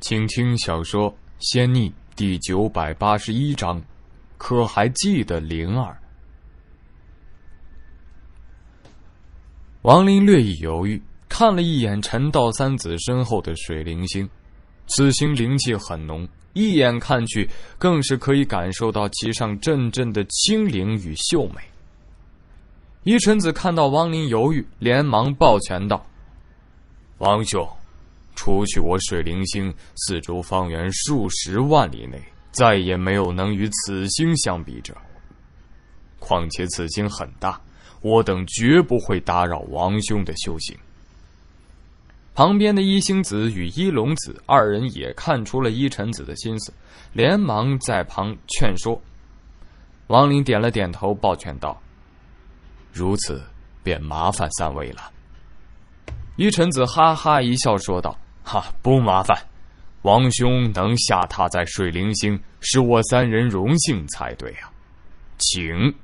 请听小说《仙逆》第九百八十一章，可还记得灵儿？王林略一犹豫，看了一眼陈道三子身后的水灵星，此星灵气很浓，一眼看去更是可以感受到其上阵阵的清灵与秀美。一臣子看到王林犹豫，连忙抱拳道：“王兄。”除去我水灵星，四周方圆数十万里内，再也没有能与此星相比者。况且此星很大，我等绝不会打扰王兄的修行。旁边的一星子与一龙子二人也看出了一臣子的心思，连忙在旁劝说。王林点了点头，抱拳道：“如此，便麻烦三位了。”一臣子哈哈一笑，说道。哈，不麻烦，王兄能下榻在水灵星，是我三人荣幸才对啊，请。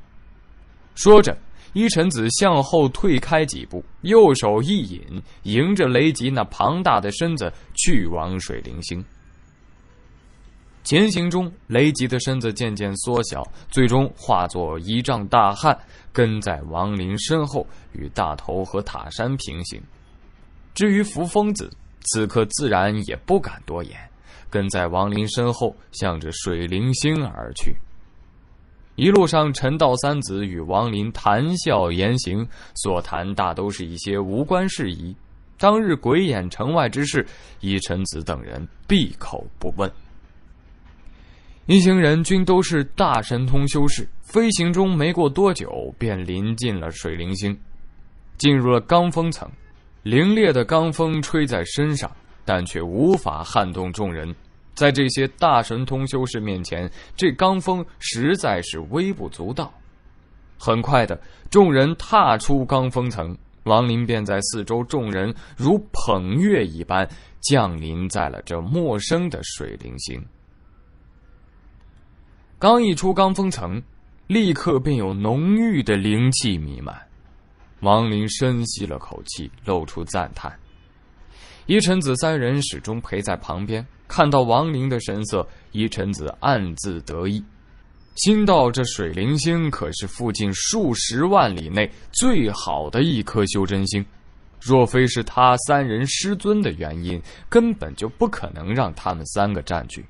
说着，一臣子向后退开几步，右手一引，迎着雷吉那庞大的身子去往水灵星。前行中，雷吉的身子渐渐缩小，最终化作一丈大汉，跟在王林身后，与大头和塔山平行。至于扶风子。此刻自然也不敢多言，跟在王林身后，向着水灵星而去。一路上，陈道三子与王林谈笑言行，所谈大都是一些无关事宜。当日鬼眼城外之事，一臣子等人闭口不问。一行人均都是大神通修士，飞行中没过多久，便临近了水灵星，进入了罡风层。凛冽的罡风吹在身上，但却无法撼动众人。在这些大神通修士面前，这罡风实在是微不足道。很快的，众人踏出罡风层，王林便在四周众人如捧月一般降临在了这陌生的水灵星。刚一出罡风层，立刻便有浓郁的灵气弥漫。王林深吸了口气，露出赞叹。一臣子三人始终陪在旁边，看到王林的神色，一臣子暗自得意，心道：这水灵星可是附近数十万里内最好的一颗修真星，若非是他三人师尊的原因，根本就不可能让他们三个占据。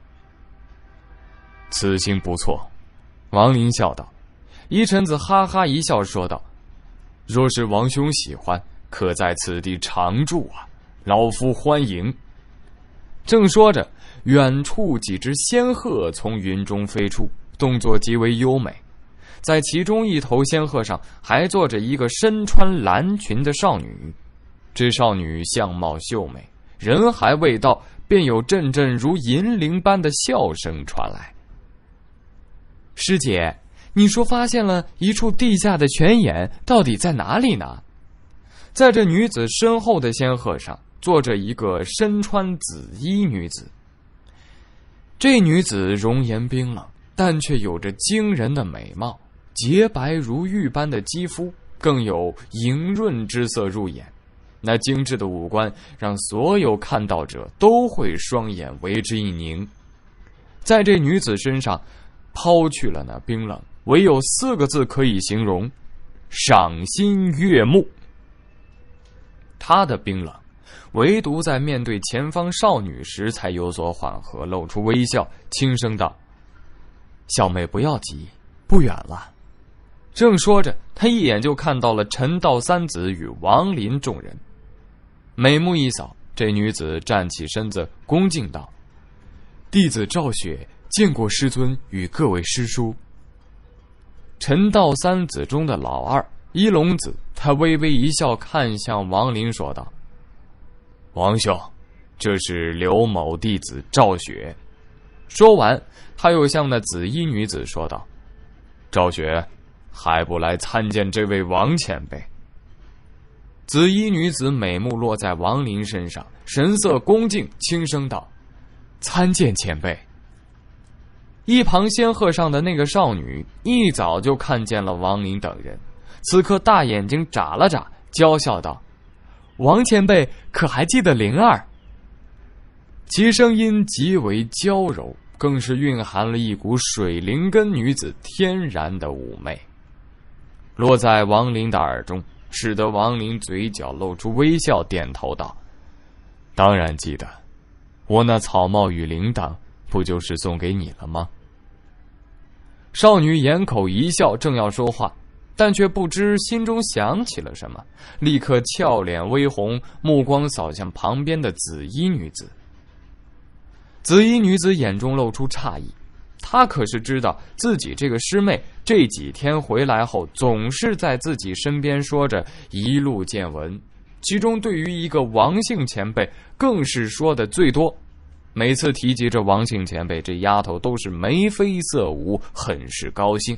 此星不错，王林笑道。一臣子哈哈一笑，说道。若是王兄喜欢，可在此地常住啊！老夫欢迎。正说着，远处几只仙鹤从云中飞出，动作极为优美。在其中一头仙鹤上，还坐着一个身穿蓝裙的少女。这少女相貌秀美，人还未到，便有阵阵如银铃般的笑声传来。师姐。你说发现了一处地下的泉眼，到底在哪里呢？在这女子身后的仙鹤上，坐着一个身穿紫衣女子。这女子容颜冰冷，但却有着惊人的美貌，洁白如玉般的肌肤，更有莹润之色入眼。那精致的五官，让所有看到者都会双眼为之一凝。在这女子身上，抛去了那冰冷。唯有四个字可以形容：赏心悦目。他的冰冷，唯独在面对前方少女时才有所缓和，露出微笑，轻声道：“小妹不要急，不远了。”正说着，他一眼就看到了陈道三子与王林众人，美目一扫，这女子站起身子，恭敬道：“弟子赵雪见过师尊与各位师叔。”陈道三子中的老二一龙子，他微微一笑，看向王林，说道：“王兄，这是刘某弟子赵雪。”说完，他又向那紫衣女子说道：“赵雪，还不来参见这位王前辈？”紫衣女子美目落在王林身上，神色恭敬，轻声道：“参见前辈。”一旁仙鹤上的那个少女一早就看见了王林等人，此刻大眼睛眨了眨，娇笑道：“王前辈可还记得灵儿？”其声音极为娇柔，更是蕴含了一股水灵根女子天然的妩媚，落在王林的耳中，使得王林嘴角露出微笑，点头道：“当然记得，我那草帽与铃铛，不就是送给你了吗？”少女掩口一笑，正要说话。但却不知心中想起了什么，立刻俏脸微红，目光扫向旁边的紫衣女子。紫衣女子眼中露出诧异，她可是知道自己这个师妹这几天回来后，总是在自己身边说着一路见闻，其中对于一个王姓前辈，更是说的最多。每次提及这王姓前辈，这丫头都是眉飞色舞，很是高兴。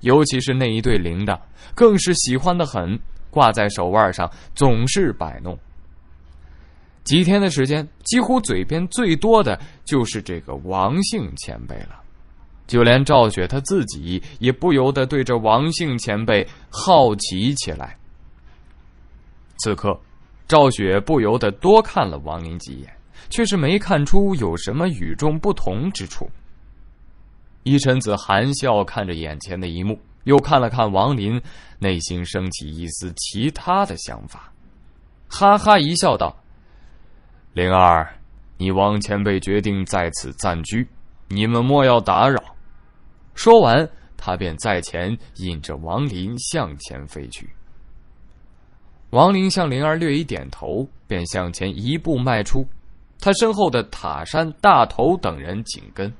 尤其是那一对铃铛，更是喜欢的很，挂在手腕上，总是摆弄。几天的时间，几乎嘴边最多的就是这个王姓前辈了。就连赵雪他自己也不由得对着王姓前辈好奇起来。此刻，赵雪不由得多看了王林几眼，却是没看出有什么与众不同之处。一臣子含笑看着眼前的一幕，又看了看王林，内心升起一丝其他的想法，哈哈一笑，道：“灵儿，你王前辈决定在此暂居，你们莫要打扰。”说完，他便在前引着王林向前飞去。王林向灵儿略一点头，便向前一步迈出，他身后的塔山、大头等人紧跟。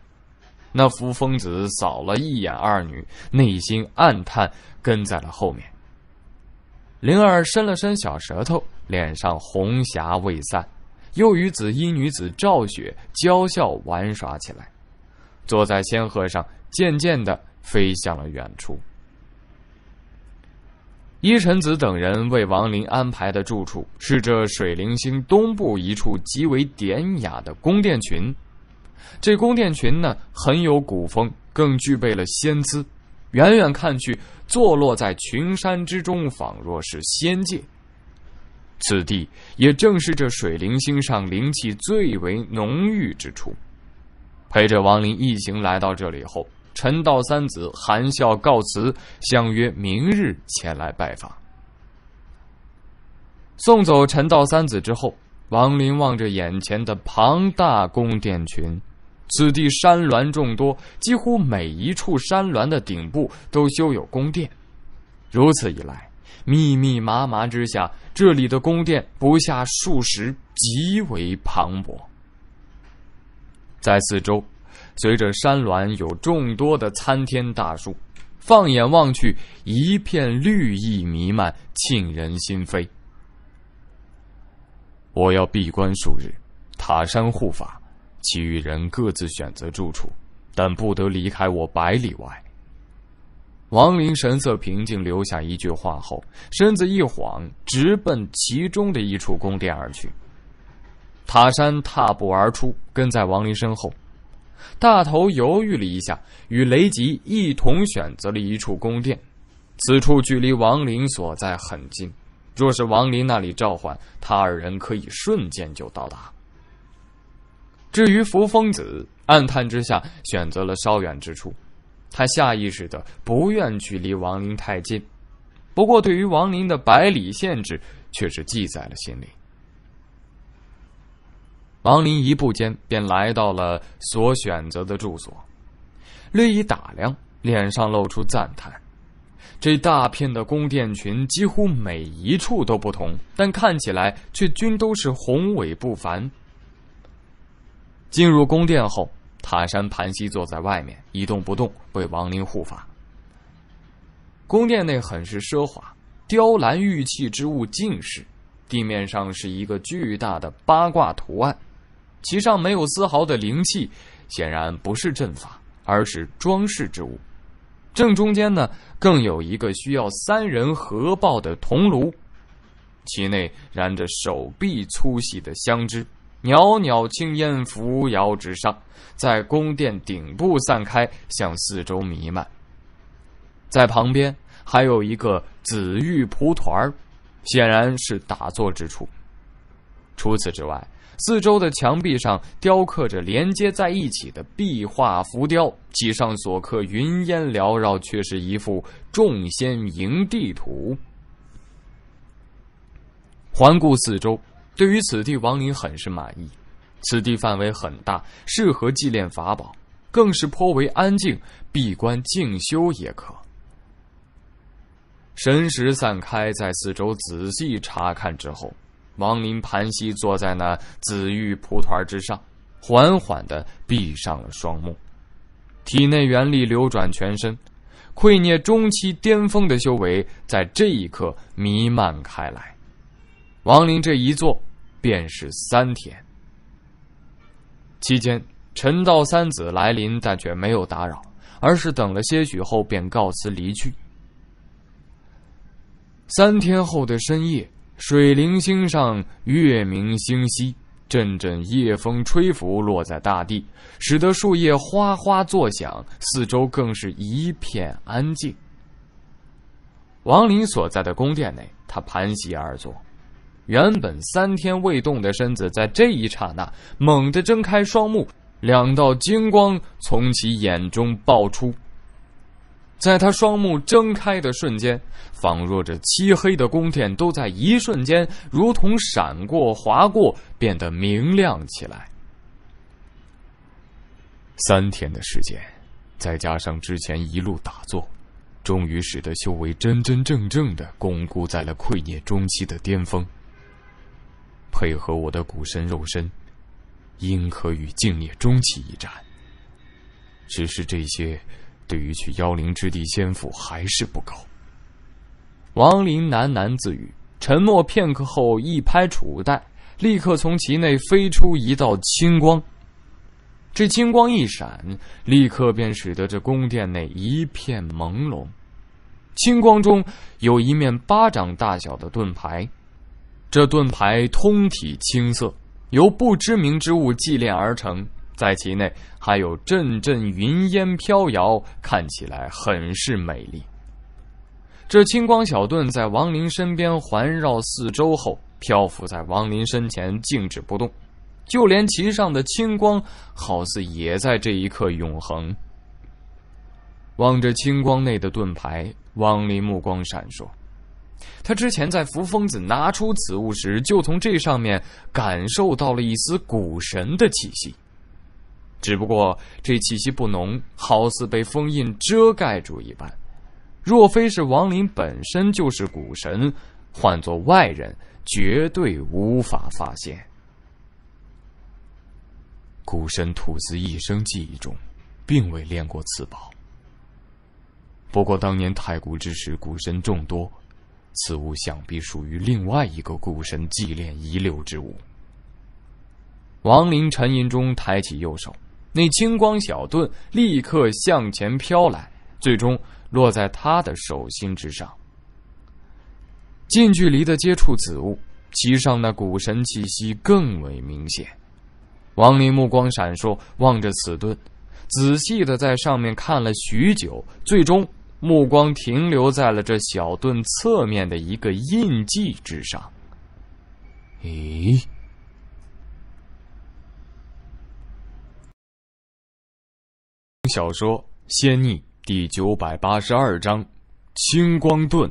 那扶风子扫了一眼二女，内心暗叹，跟在了后面。灵儿伸了伸小舌头，脸上红霞未散，又与紫衣女子赵雪娇笑玩耍起来，坐在仙鹤上，渐渐的飞向了远处。依臣子等人为王林安排的住处是这水灵星东部一处极为典雅的宫殿群。这宫殿群呢，很有古风，更具备了仙姿。远远看去，坐落在群山之中，仿若是仙界。此地也正是这水灵星上灵气最为浓郁之处。陪着王林一行来到这里后，陈道三子含笑告辞，相约明日前来拜访。送走陈道三子之后，王林望着眼前的庞大宫殿群。此地山峦众多，几乎每一处山峦的顶部都修有宫殿。如此一来，密密麻麻之下，这里的宫殿不下数十，极为磅礴。在四周，随着山峦有众多的参天大树，放眼望去，一片绿意弥漫，沁人心扉。我要闭关数日，塔山护法。其余人各自选择住处，但不得离开我百里外。王林神色平静，留下一句话后，身子一晃，直奔其中的一处宫殿而去。塔山踏步而出，跟在王林身后。大头犹豫了一下，与雷吉一同选择了一处宫殿。此处距离王林所在很近，若是王林那里召唤，他二人可以瞬间就到达。至于扶风子，暗叹之下选择了稍远之处。他下意识的不愿距离王林太近，不过对于王林的百里限制却是记在了心里。王林一步间便来到了所选择的住所，略一打量，脸上露出赞叹。这大片的宫殿群几乎每一处都不同，但看起来却均都是宏伟不凡。进入宫殿后，塔山盘膝坐在外面，一动不动，为王林护法。宫殿内很是奢华，雕栏玉砌之物尽是，地面上是一个巨大的八卦图案，其上没有丝毫的灵气，显然不是阵法，而是装饰之物。正中间呢，更有一个需要三人合抱的铜炉，其内燃着手臂粗细的香枝。袅袅青烟扶摇直上，在宫殿顶部散开，向四周弥漫。在旁边还有一个紫玉蒲团显然是打坐之处。除此之外，四周的墙壁上雕刻着连接在一起的壁画浮雕，其上所刻云烟缭绕，却是一幅众仙营地图。环顾四周，对于此地，王林很是满意。此地范围很大，适合祭炼法宝，更是颇为安静，闭关静修也可。神识散开，在四周仔细查看之后。王林盘膝坐在那紫玉蒲团之上，缓缓的闭上了双目，体内元力流转全身，愧孽中期巅峰的修为在这一刻弥漫开来。王林这一坐便是三天。期间，陈道三子来临，但却没有打扰，而是等了些许后便告辞离去。三天后的深夜。水灵星上月明星稀，阵阵夜风吹拂，落在大地，使得树叶哗哗作响，四周更是一片安静。王林所在的宫殿内，他盘膝而坐，原本三天未动的身子，在这一刹那猛地睁开双目，两道金光从其眼中爆出。在他双目睁开的瞬间，仿若这漆黑的宫殿都在一瞬间，如同闪过、划过，变得明亮起来。三天的时间，再加上之前一路打坐，终于使得修为真真正正的巩固在了溃孽中期的巅峰。配合我的古神肉身，应可与净孽中期一战。只是这些。对于去妖灵之地仙府还是不够。王林喃喃自语，沉默片刻后，一拍楚袋，立刻从其内飞出一道青光。这青光一闪，立刻便使得这宫殿内一片朦胧。青光中有一面巴掌大小的盾牌，这盾牌通体青色，由不知名之物祭炼而成。在其内还有阵阵云烟飘摇，看起来很是美丽。这青光小盾在王林身边环绕四周后，漂浮在王林身前，静止不动。就连其上的青光，好似也在这一刻永恒。望着青光内的盾牌，王林目光闪烁。他之前在扶疯子拿出此物时，就从这上面感受到了一丝古神的气息。只不过这气息不浓，好似被封印遮盖住一般。若非是王林本身就是古神，换做外人绝对无法发现。古神吐司一生记忆中，并未练过此宝。不过当年太古之时，古神众多，此物想必属于另外一个古神祭炼遗留之物。王林沉吟中抬起右手。那青光小盾立刻向前飘来，最终落在他的手心之上。近距离的接触此物，其上那古神气息更为明显。王林目光闪烁，望着此盾，仔细的在上面看了许久，最终目光停留在了这小盾侧面的一个印记之上。咦？小说《仙逆》第九百八十二章：青光盾。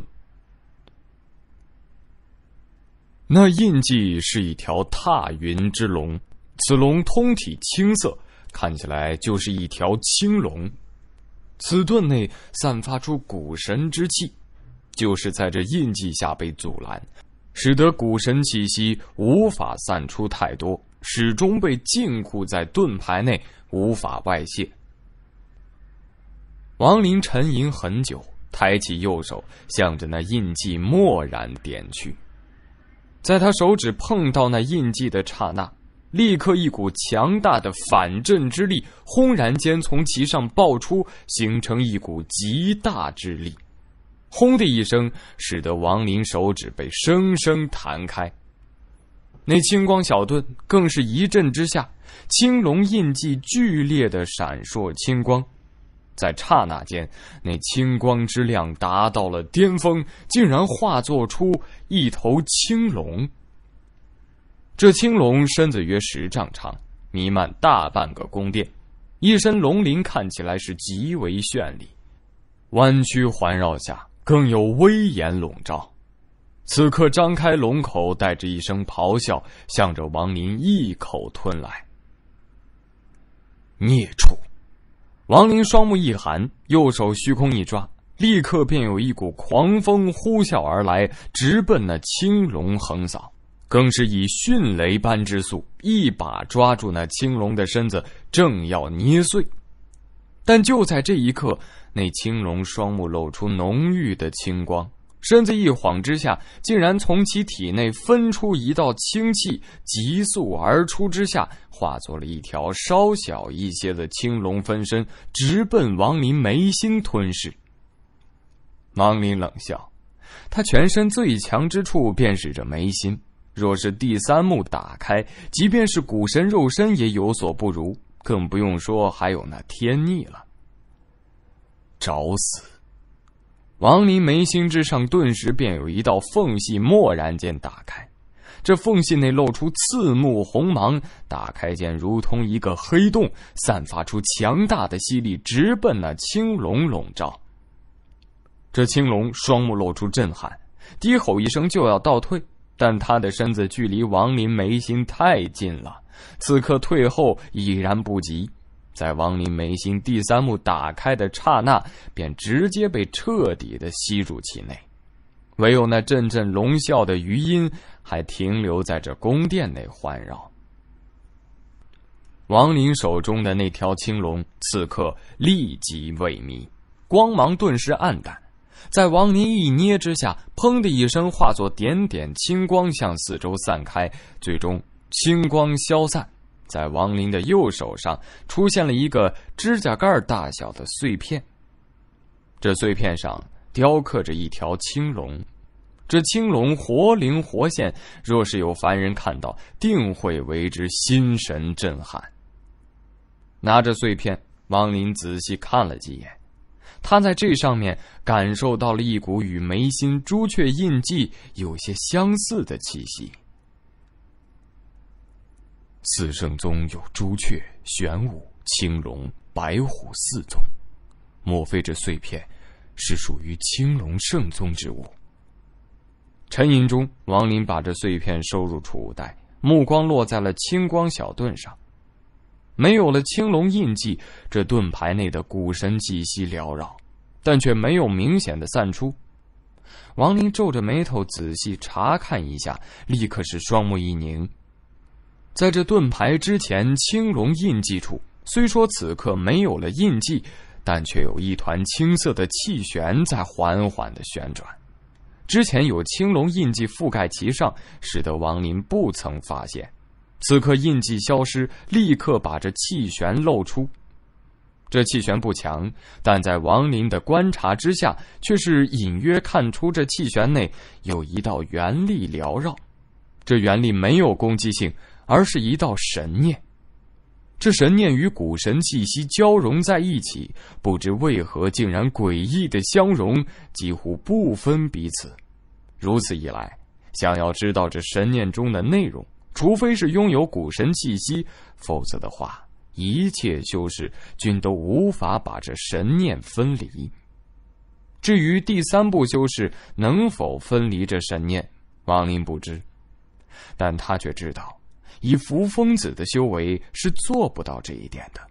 那印记是一条踏云之龙，此龙通体青色，看起来就是一条青龙。此盾内散发出古神之气，就是在这印记下被阻拦，使得古神气息无法散出太多，始终被禁锢在盾牌内，无法外泄。王林沉吟很久，抬起右手，向着那印记蓦然点去。在他手指碰到那印记的刹那，立刻一股强大的反震之力轰然间从其上爆出，形成一股极大之力。轰的一声，使得王林手指被生生弹开。那青光小盾更是一震之下，青龙印记剧烈的闪烁青光。在刹那间，那青光之亮达到了巅峰，竟然化作出一头青龙。这青龙身子约十丈长，弥漫大半个宫殿，一身龙鳞看起来是极为绚丽，弯曲环绕下更有威严笼罩。此刻张开龙口，带着一声咆哮，向着王林一口吞来。孽畜！王林双目一寒，右手虚空一抓，立刻便有一股狂风呼啸而来，直奔那青龙横扫，更是以迅雷般之速，一把抓住那青龙的身子，正要捏碎。但就在这一刻，那青龙双目露出浓郁的青光。身子一晃之下，竟然从其体内分出一道青气，急速而出之下，化作了一条稍小一些的青龙分身，直奔王林眉心吞噬。王林冷笑，他全身最强之处便是这眉心，若是第三目打开，即便是古神肉身也有所不如，更不用说还有那天逆了。找死！王林眉心之上顿时便有一道缝隙，蓦然间打开。这缝隙内露出刺目红芒，打开间如同一个黑洞，散发出强大的吸力，直奔那青龙笼罩。这青龙双目露出震撼，低吼一声就要倒退，但他的身子距离王林眉心太近了，此刻退后已然不及。在王林眉心第三目打开的刹那，便直接被彻底的吸入其内，唯有那阵阵龙啸的余音还停留在这宫殿内环绕。王林手中的那条青龙，此刻立即萎靡，光芒顿时暗淡，在王林一捏之下，砰的一声，化作点点青光向四周散开，最终青光消散。在王林的右手上出现了一个指甲盖大小的碎片，这碎片上雕刻着一条青龙，这青龙活灵活现，若是有凡人看到，定会为之心神震撼。拿着碎片，王林仔细看了几眼，他在这上面感受到了一股与眉心朱雀印记有些相似的气息。四圣宗有朱雀、玄武、青龙、白虎四宗，莫非这碎片是属于青龙圣宗之物？沉吟中，王林把这碎片收入储物袋，目光落在了青光小盾上。没有了青龙印记，这盾牌内的古神气息缭绕，但却没有明显的散出。王林皱着眉头仔细查看一下，立刻是双目一凝。在这盾牌之前，青龙印记处，虽说此刻没有了印记，但却有一团青色的气旋在缓缓的旋转。之前有青龙印记覆盖其上，使得王林不曾发现。此刻印记消失，立刻把这气旋露出。这气旋不强，但在王林的观察之下，却是隐约看出这气旋内有一道元力缭绕。这元力没有攻击性。而是一道神念，这神念与古神气息交融在一起，不知为何竟然诡异的相融，几乎不分彼此。如此一来，想要知道这神念中的内容，除非是拥有古神气息，否则的话，一切修士均都无法把这神念分离。至于第三步修士能否分离这神念，王林不知，但他却知道。以扶风子的修为是做不到这一点的，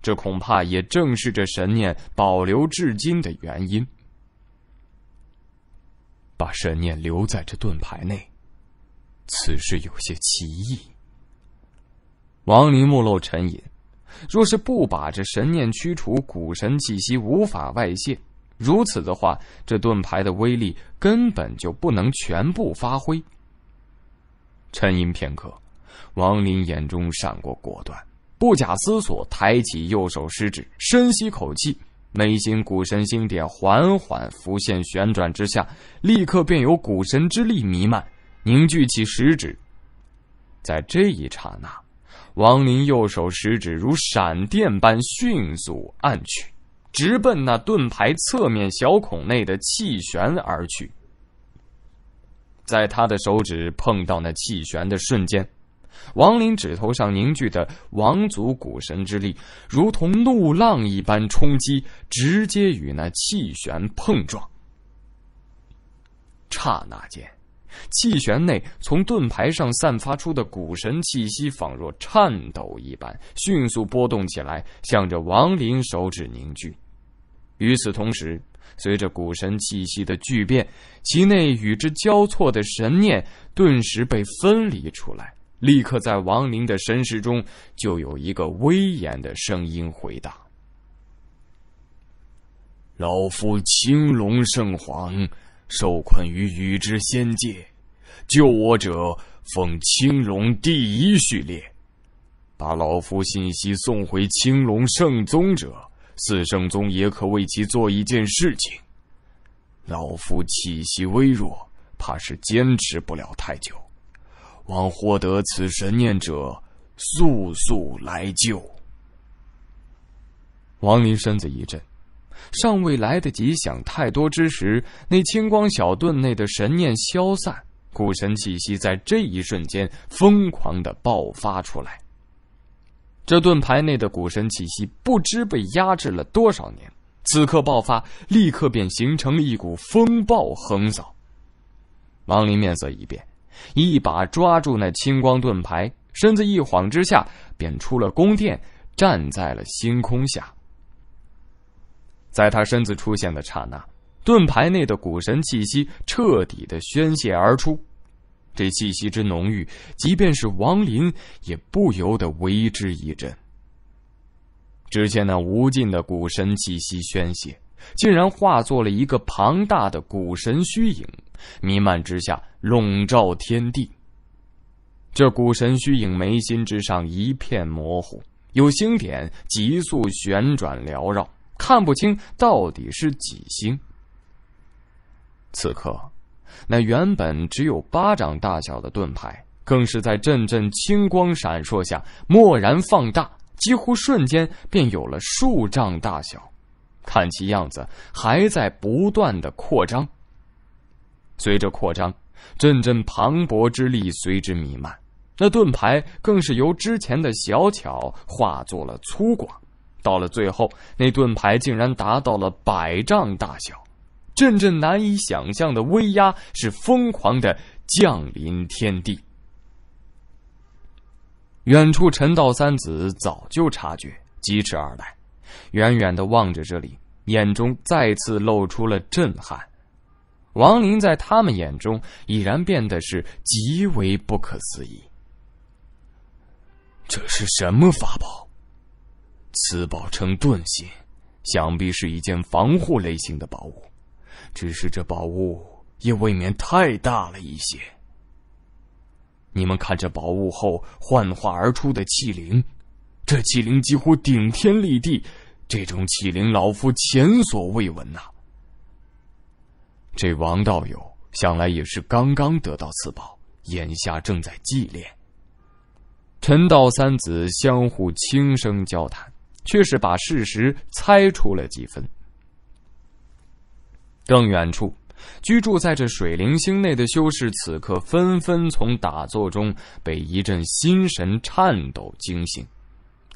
这恐怕也正是这神念保留至今的原因。把神念留在这盾牌内，此事有些奇异。王林目露沉吟，若是不把这神念驱除，古神气息无法外泄，如此的话，这盾牌的威力根本就不能全部发挥。沉吟片刻。王林眼中闪过果断，不假思索，抬起右手食指，深吸口气，眉心古神星点缓缓浮现旋转之下，立刻便有古神之力弥漫，凝聚起食指。在这一刹那，王林右手食指如闪电般迅速按去，直奔那盾牌侧面小孔内的气旋而去。在他的手指碰到那气旋的瞬间，王林指头上凝聚的王族古神之力，如同怒浪一般冲击，直接与那气旋碰撞。刹那间，气旋内从盾牌上散发出的古神气息，仿若颤抖一般，迅速波动起来，向着王林手指凝聚。与此同时，随着古神气息的巨变，其内与之交错的神念顿时被分离出来。立刻在王林的身世中，就有一个威严的声音回答：“老夫青龙圣皇，受困于宇之仙界，救我者奉青龙第一序列。把老夫信息送回青龙圣宗者，四圣宗也可为其做一件事情。老夫气息微弱，怕是坚持不了太久。”望获得此神念者，速速来救。王林身子一震，尚未来得及想太多之时，那青光小盾内的神念消散，古神气息在这一瞬间疯狂的爆发出来。这盾牌内的古神气息不知被压制了多少年，此刻爆发，立刻便形成了一股风暴横扫。王林面色一变。一把抓住那青光盾牌，身子一晃之下，便出了宫殿，站在了星空下。在他身子出现的刹那，盾牌内的古神气息彻底的宣泄而出。这气息之浓郁，即便是王林也不由得为之一震。只见那无尽的古神气息宣泄。竟然化作了一个庞大的古神虚影，弥漫之下，笼罩天地。这古神虚影眉心之上一片模糊，有星点急速旋转缭绕，看不清到底是几星。此刻，那原本只有巴掌大小的盾牌，更是在阵阵青光闪烁下蓦然放大，几乎瞬间便有了数丈大小。看其样子，还在不断的扩张。随着扩张，阵阵磅礴之力随之弥漫。那盾牌更是由之前的小巧化作了粗犷，到了最后，那盾牌竟然达到了百丈大小。阵阵难以想象的威压是疯狂的降临天地。远处陈道三子早就察觉，疾驰而来。远远的望着这里，眼中再次露出了震撼。王林在他们眼中已然变得是极为不可思议。这是什么法宝？此宝称盾形，想必是一件防护类型的宝物。只是这宝物也未免太大了一些。你们看这宝物后幻化而出的气灵，这气灵几乎顶天立地。这种气灵，老夫前所未闻呐！这王道友想来也是刚刚得到此宝，眼下正在祭炼。陈道三子相互轻声交谈，却是把事实猜出了几分。更远处，居住在这水灵星内的修士，此刻纷纷从打坐中被一阵心神颤抖惊醒，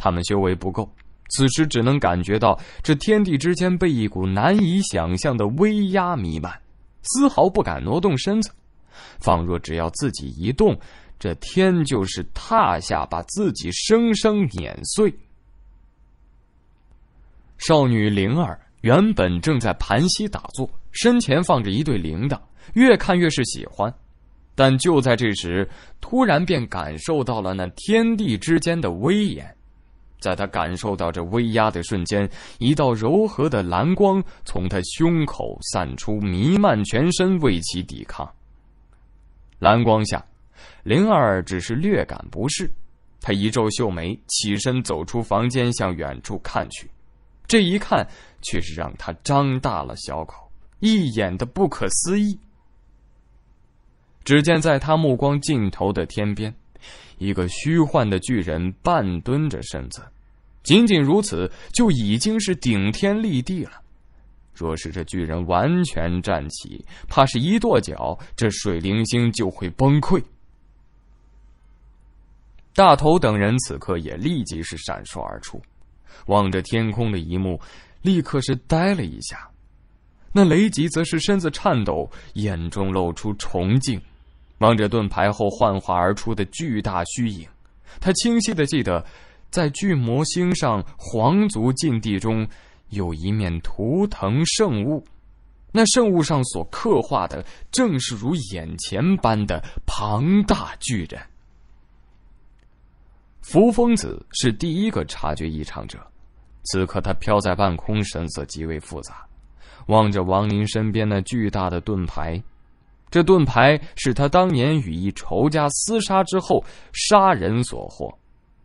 他们修为不够。此时只能感觉到这天地之间被一股难以想象的威压弥漫，丝毫不敢挪动身子，仿若只要自己一动，这天就是踏下，把自己生生碾碎。少女灵儿原本正在盘膝打坐，身前放着一对铃铛，越看越是喜欢，但就在这时，突然便感受到了那天地之间的威严。在他感受到这威压的瞬间，一道柔和的蓝光从他胸口散出，弥漫全身，为其抵抗。蓝光下，灵儿只是略感不适，他一皱秀眉，起身走出房间，向远处看去。这一看，却是让他张大了小口，一眼的不可思议。只见在他目光尽头的天边。一个虚幻的巨人半蹲着身子，仅仅如此就已经是顶天立地了。若是这巨人完全站起，怕是一跺脚，这水灵星就会崩溃。大头等人此刻也立即是闪烁而出，望着天空的一幕，立刻是呆了一下。那雷吉则是身子颤抖，眼中露出崇敬，望着盾牌后幻化而出的巨大虚影。他清晰的记得，在巨魔星上皇族禁地中，有一面图腾圣物，那圣物上所刻画的正是如眼前般的庞大巨人。扶风子是第一个察觉异常者，此刻他飘在半空，神色极为复杂。望着王林身边那巨大的盾牌，这盾牌是他当年与一仇家厮杀之后杀人所获。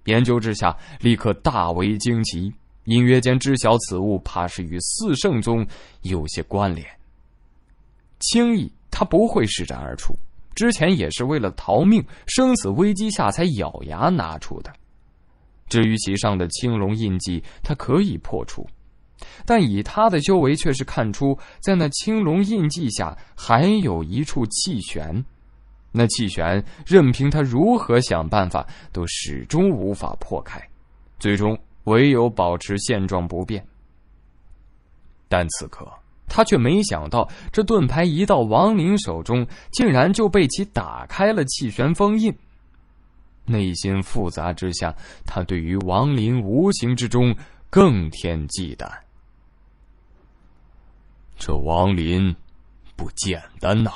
研究之下，立刻大为惊奇，隐约间知晓此物怕是与四圣宗有些关联。轻易他不会施展而出，之前也是为了逃命，生死危机下才咬牙拿出的。至于其上的青龙印记，他可以破除。但以他的修为，却是看出在那青龙印记下还有一处气旋，那气旋任凭他如何想办法，都始终无法破开，最终唯有保持现状不变。但此刻他却没想到，这盾牌一到王林手中，竟然就被其打开了气旋封印。内心复杂之下，他对于王林无形之中更添忌惮。这王林不简单呐，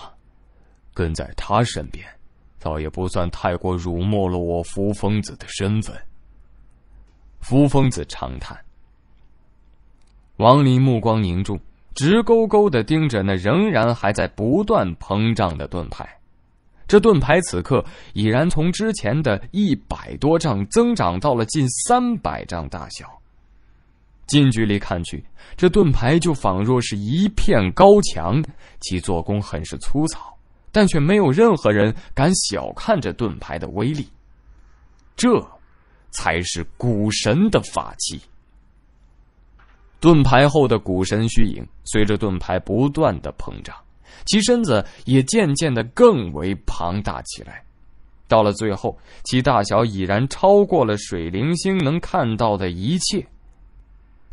跟在他身边，倒也不算太过辱没了我扶疯子的身份。扶疯子长叹。王林目光凝重，直勾勾的盯着那仍然还在不断膨胀的盾牌。这盾牌此刻已然从之前的一百多丈增长到了近三百丈大小。近距离看去，这盾牌就仿若是一片高墙，其做工很是粗糙，但却没有任何人敢小看这盾牌的威力。这，才是古神的法器。盾牌后的古神虚影，随着盾牌不断的膨胀，其身子也渐渐的更为庞大起来。到了最后，其大小已然超过了水灵星能看到的一切。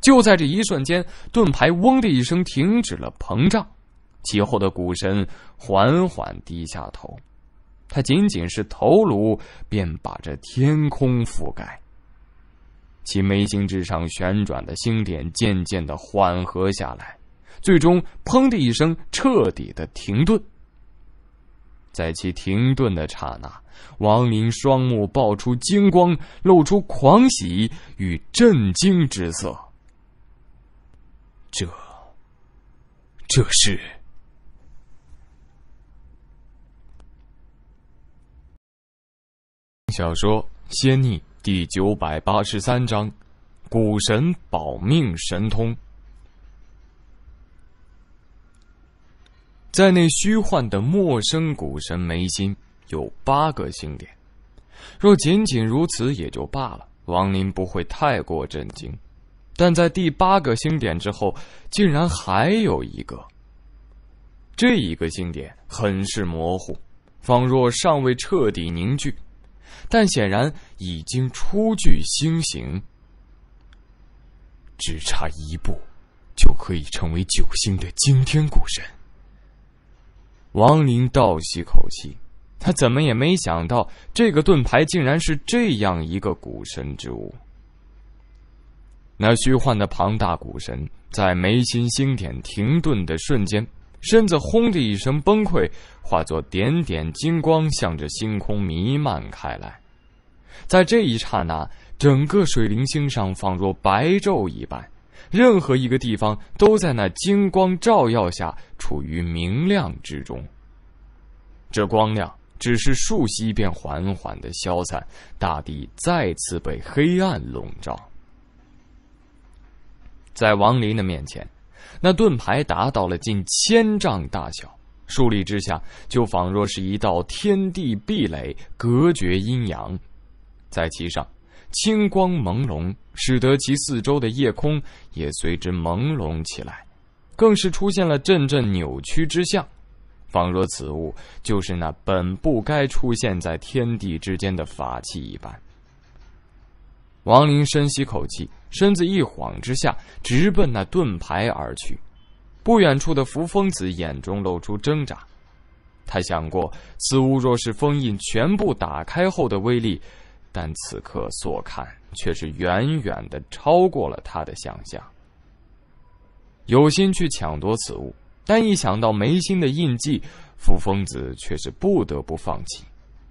就在这一瞬间，盾牌“嗡”的一声停止了膨胀，其后的古神缓缓低下头，他仅仅是头颅便把这天空覆盖。其眉心之上旋转的星点渐渐的缓和下来，最终“砰”的一声彻底的停顿。在其停顿的刹那，王林双目爆出金光，露出狂喜与震惊之色。这，这是小说《仙逆》第九百八十三章：古神保命神通。在那虚幻的陌生古神眉心有八个星点，若仅仅如此也就罢了，王林不会太过震惊。但在第八个星点之后，竟然还有一个。这一个星点很是模糊，仿若尚未彻底凝聚，但显然已经初具星形。只差一步，就可以成为九星的惊天古神。王林倒吸口气，他怎么也没想到，这个盾牌竟然是这样一个古神之物。那虚幻的庞大古神，在眉心星点停顿的瞬间，身子轰的一声崩溃，化作点点金光，向着星空弥漫开来。在这一刹那，整个水灵星上仿若白昼一般，任何一个地方都在那金光照耀下处于明亮之中。这光亮只是数息便缓缓的消散，大地再次被黑暗笼罩。在王林的面前，那盾牌达到了近千丈大小，竖立之下就仿若是一道天地壁垒，隔绝阴阳。在其上，青光朦胧，使得其四周的夜空也随之朦胧起来，更是出现了阵阵扭曲之象，仿若此物就是那本不该出现在天地之间的法器一般。王林深吸口气，身子一晃之下，直奔那盾牌而去。不远处的扶风子眼中露出挣扎，他想过，此物若是封印全部打开后的威力，但此刻所看却是远远的超过了他的想象。有心去抢夺此物，但一想到眉心的印记，扶风子却是不得不放弃。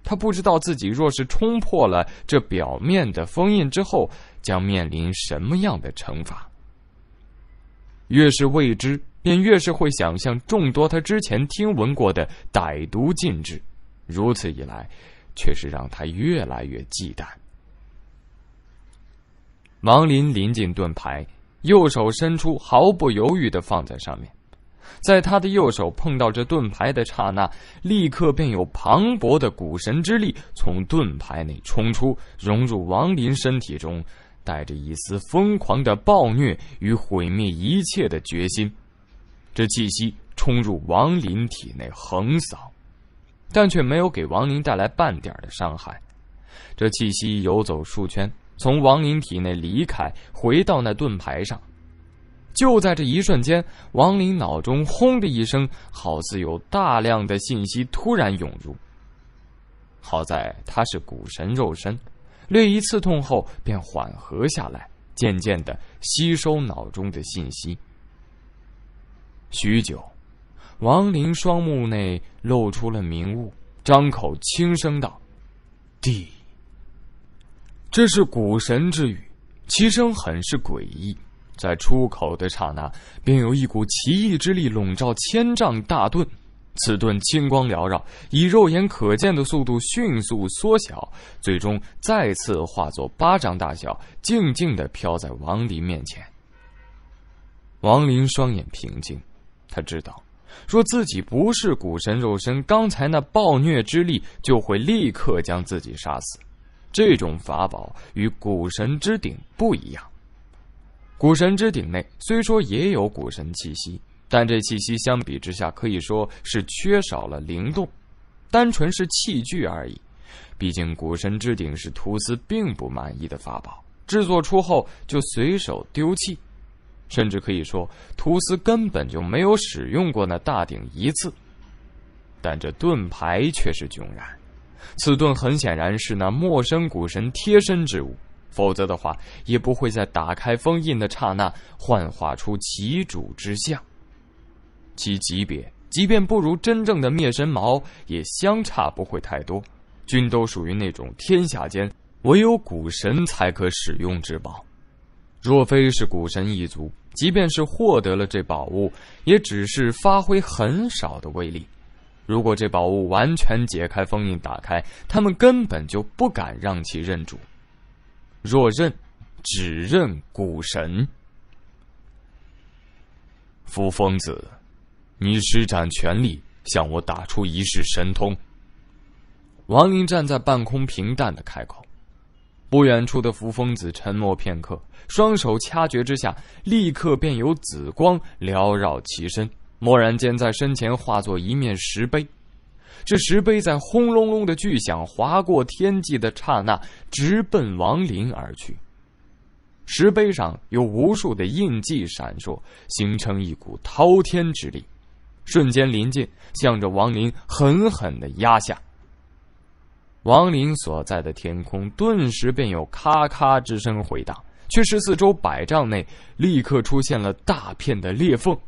他不知道自己若是冲破了这表面的封印之后，将面临什么样的惩罚。越是未知，便越是会想象众多他之前听闻过的歹毒禁制，如此一来，却是让他越来越忌惮。王林临近盾牌，右手伸出，毫不犹豫的放在上面。在他的右手碰到这盾牌的刹那，立刻便有磅礴的古神之力从盾牌内冲出，融入王林身体中，带着一丝疯狂的暴虐与毁灭一切的决心。这气息冲入王林体内横扫，但却没有给王林带来半点的伤害。这气息游走数圈，从王林体内离开，回到那盾牌上。就在这一瞬间，王林脑中轰的一声，好似有大量的信息突然涌入。好在他是古神肉身，略一刺痛后便缓和下来，渐渐的吸收脑中的信息。许久，王林双目内露出了明悟，张口轻声道：“地。”这是古神之语，其声很是诡异。在出口的刹那，便有一股奇异之力笼罩千丈大盾。此盾青光缭绕，以肉眼可见的速度迅速缩小，最终再次化作巴掌大小，静静的飘在王林面前。王林双眼平静，他知道，若自己不是古神肉身，刚才那暴虐之力就会立刻将自己杀死。这种法宝与古神之鼎不一样。古神之鼎内虽说也有古神气息，但这气息相比之下可以说是缺少了灵动，单纯是器具而已。毕竟古神之鼎是图斯并不满意的法宝，制作出后就随手丢弃，甚至可以说图斯根本就没有使用过那大鼎一次。但这盾牌却是迥然，此盾很显然是那陌生古神贴身之物。否则的话，也不会在打开封印的刹那幻化出其主之相。其级别即便不如真正的灭神矛，也相差不会太多，均都属于那种天下间唯有古神才可使用之宝。若非是古神一族，即便是获得了这宝物，也只是发挥很少的威力。如果这宝物完全解开封印打开，他们根本就不敢让其认主。若认，只认古神。扶风子，你施展全力向我打出一世神通。王林站在半空，平淡的开口。不远处的扶风子沉默片刻，双手掐诀之下，立刻便有紫光缭绕其身，蓦然间在身前化作一面石碑。这石碑在轰隆隆的巨响划过天际的刹那，直奔王林而去。石碑上有无数的印记闪烁，形成一股滔天之力，瞬间临近，向着王林狠狠的压下。王林所在的天空顿时便有咔咔之声回荡，却是四周百丈内立刻出现了大片的裂缝。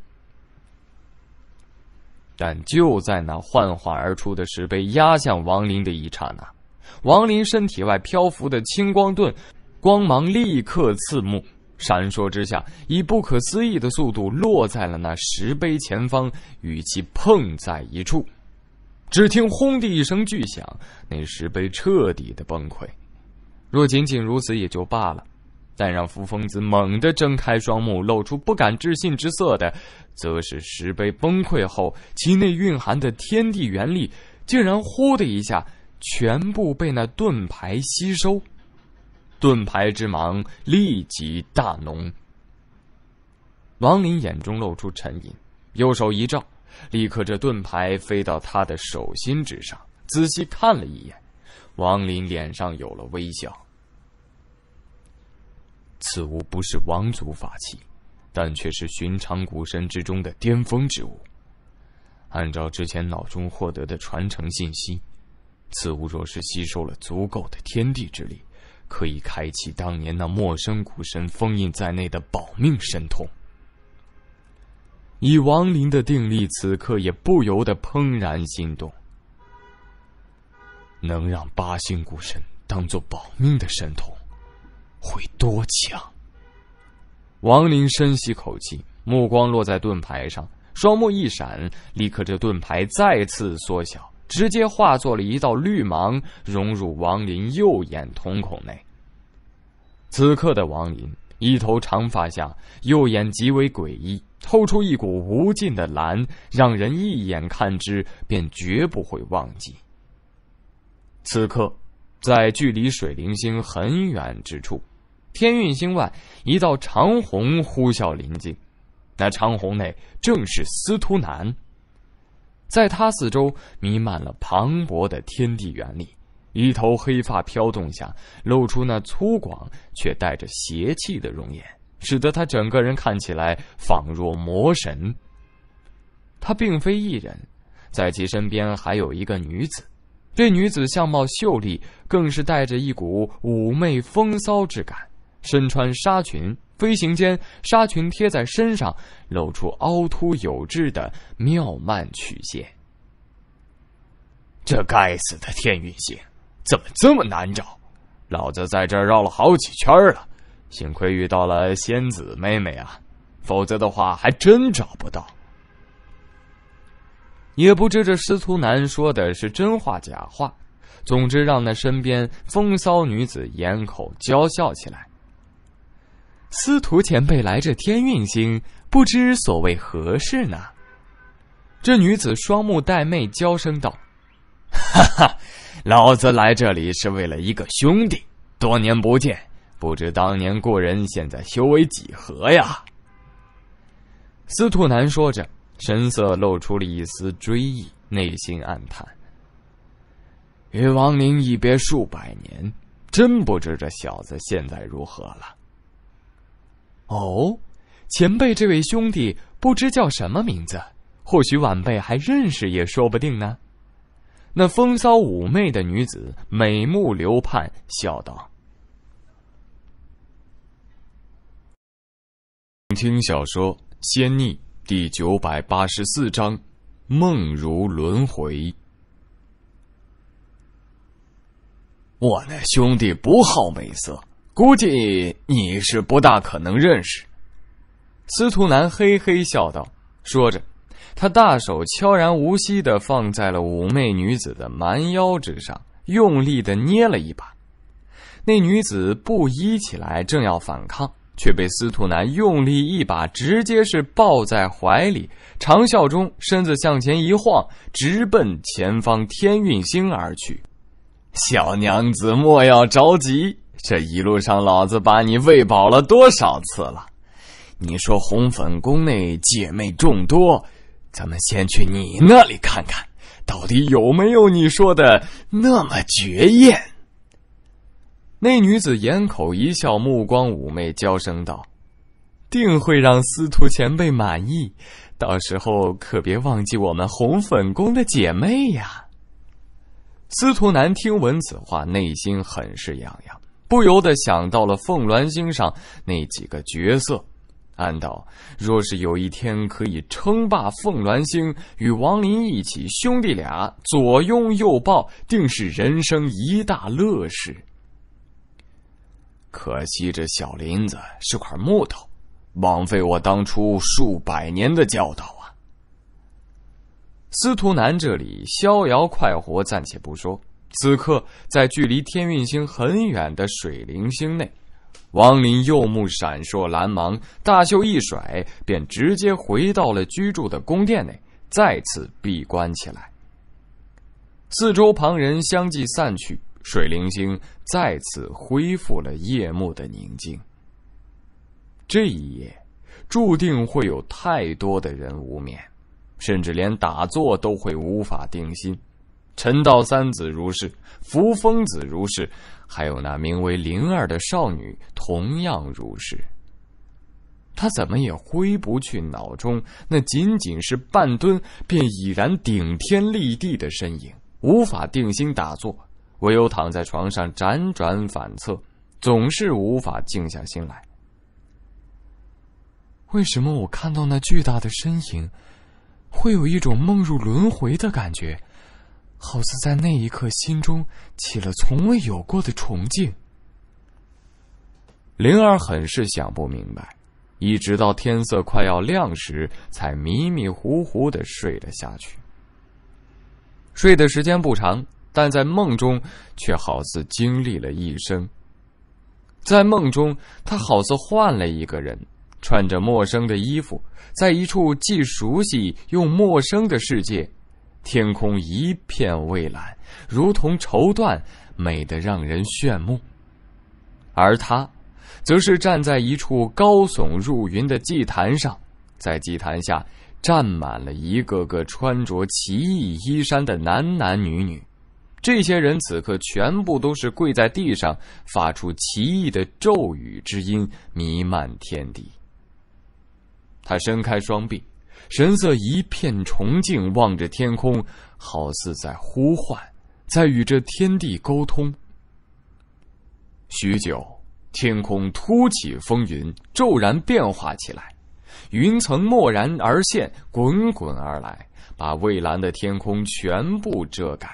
但就在那幻化而出的石碑压向王林的一刹那，王林身体外漂浮的青光盾，光芒立刻刺目，闪烁之下，以不可思议的速度落在了那石碑前方，与其碰在一处。只听“轰”的一声巨响，那石碑彻底的崩溃。若仅仅如此也就罢了。但让扶风子猛地睁开双目，露出不敢置信之色的，则是石碑崩溃后，其内蕴含的天地元力，竟然“呼”的一下，全部被那盾牌吸收。盾牌之芒立即大浓。王林眼中露出沉吟，右手一照，立刻这盾牌飞到他的手心之上，仔细看了一眼，王林脸上有了微笑。此物不是王族法器，但却是寻常古神之中的巅峰之物。按照之前脑中获得的传承信息，此物若是吸收了足够的天地之力，可以开启当年那陌生古神封印在内的保命神通。以亡灵的定力，此刻也不由得怦然心动。能让八星古神当做保命的神通，会多强？王林深吸口气，目光落在盾牌上。双目一闪，立刻这盾牌再次缩小，直接化作了一道绿芒，融入王林右眼瞳孔内。此刻的王林一头长发下，右眼极为诡异，透出一股无尽的蓝，让人一眼看之便绝不会忘记。此刻，在距离水灵星很远之处，天运星外一道长虹呼啸临近。那长虹内正是司徒南，在他四周弥漫了磅礴的天地元力，一头黑发飘动下，露出那粗犷却带着邪气的容颜，使得他整个人看起来仿若魔神。他并非一人，在其身边还有一个女子，这女子相貌秀丽，更是带着一股妩媚风骚之感，身穿纱裙。飞行间，纱裙贴在身上，露出凹凸有致的妙曼曲线。这该死的天运星，怎么这么难找？老子在这儿绕了好几圈了，幸亏遇到了仙子妹妹啊，否则的话还真找不到。也不知这司徒南说的是真话假话，总之让那身边风骚女子掩口娇笑起来。司徒前辈来这天运星，不知所谓何事呢？这女子双目带媚，娇声道：“哈哈，老子来这里是为了一个兄弟，多年不见，不知当年故人现在修为几何呀？”司徒南说着，神色露出了一丝追忆，内心暗叹：“与王宁一别数百年，真不知这小子现在如何了。”哦，前辈，这位兄弟不知叫什么名字？或许晚辈还认识也说不定呢。那风骚妩媚的女子美目流盼，笑道：“听小说《仙逆》第九百八十四章《梦如轮回》。我那兄弟不好美色。”估计你是不大可能认识。司徒南嘿嘿笑道，说着，他大手悄然无息的放在了妩媚女子的蛮腰之上，用力的捏了一把。那女子不依起来，正要反抗，却被司徒南用力一把，直接是抱在怀里，长啸中身子向前一晃，直奔前方天运星而去。小娘子莫要着急。这一路上，老子把你喂饱了多少次了？你说红粉宫内姐妹众多，咱们先去你那里看看，到底有没有你说的那么绝艳？那女子掩口一笑，目光妩媚，娇声道：“定会让司徒前辈满意，到时候可别忘记我们红粉宫的姐妹呀。”司徒南听闻此话，内心很是痒痒。不由得想到了凤鸾星上那几个角色，暗道：若是有一天可以称霸凤鸾星，与王林一起兄弟俩左拥右抱，定是人生一大乐事。可惜这小林子是块木头，枉费我当初数百年的教导啊！司徒南这里逍遥快活，暂且不说。此刻，在距离天运星很远的水灵星内，王林右目闪烁蓝芒，大袖一甩，便直接回到了居住的宫殿内，再次闭关起来。四周旁人相继散去，水灵星再次恢复了夜幕的宁静。这一夜，注定会有太多的人无眠，甚至连打坐都会无法定心。陈道三子如是，扶风子如是，还有那名为灵儿的少女同样如是。他怎么也挥不去脑中那仅仅是半蹲便已然顶天立地的身影，无法定心打坐，唯有躺在床上辗转反侧，总是无法静下心来。为什么我看到那巨大的身影，会有一种梦入轮回的感觉，好似在那一刻心中起了从未有过的崇敬？灵儿很是想不明白。一直到天色快要亮时，才迷迷糊糊的睡了下去。睡的时间不长，但在梦中却好似经历了一生。在梦中，他好似换了一个人，穿着陌生的衣服，在一处既熟悉又陌生的世界，天空一片蔚蓝，如同绸缎，美得让人炫目。而他。则是站在一处高耸入云的祭坛上，在祭坛下站满了一个个穿着奇异衣衫的男男女女，这些人此刻全部都是跪在地上，发出奇异的咒语之音，弥漫天地。他伸开双臂，神色一片崇敬，望着天空，好似在呼唤，在与这天地沟通。许久。天空突起风云，骤然变化起来，云层蓦然而现，滚滚而来，把蔚蓝的天空全部遮盖。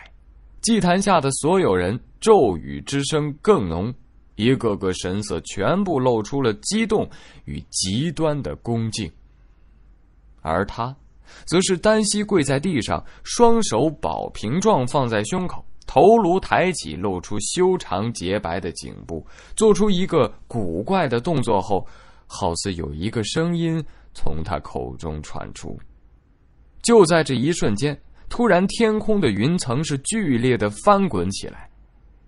祭坛下的所有人，咒语之声更浓，一个个神色全部露出了激动与极端的恭敬。而他，则是单膝跪在地上，双手宝瓶状放在胸口。头颅抬起，露出修长洁白的颈部，做出一个古怪的动作后，好似有一个声音从他口中传出。就在这一瞬间，突然天空的云层是剧烈的翻滚起来，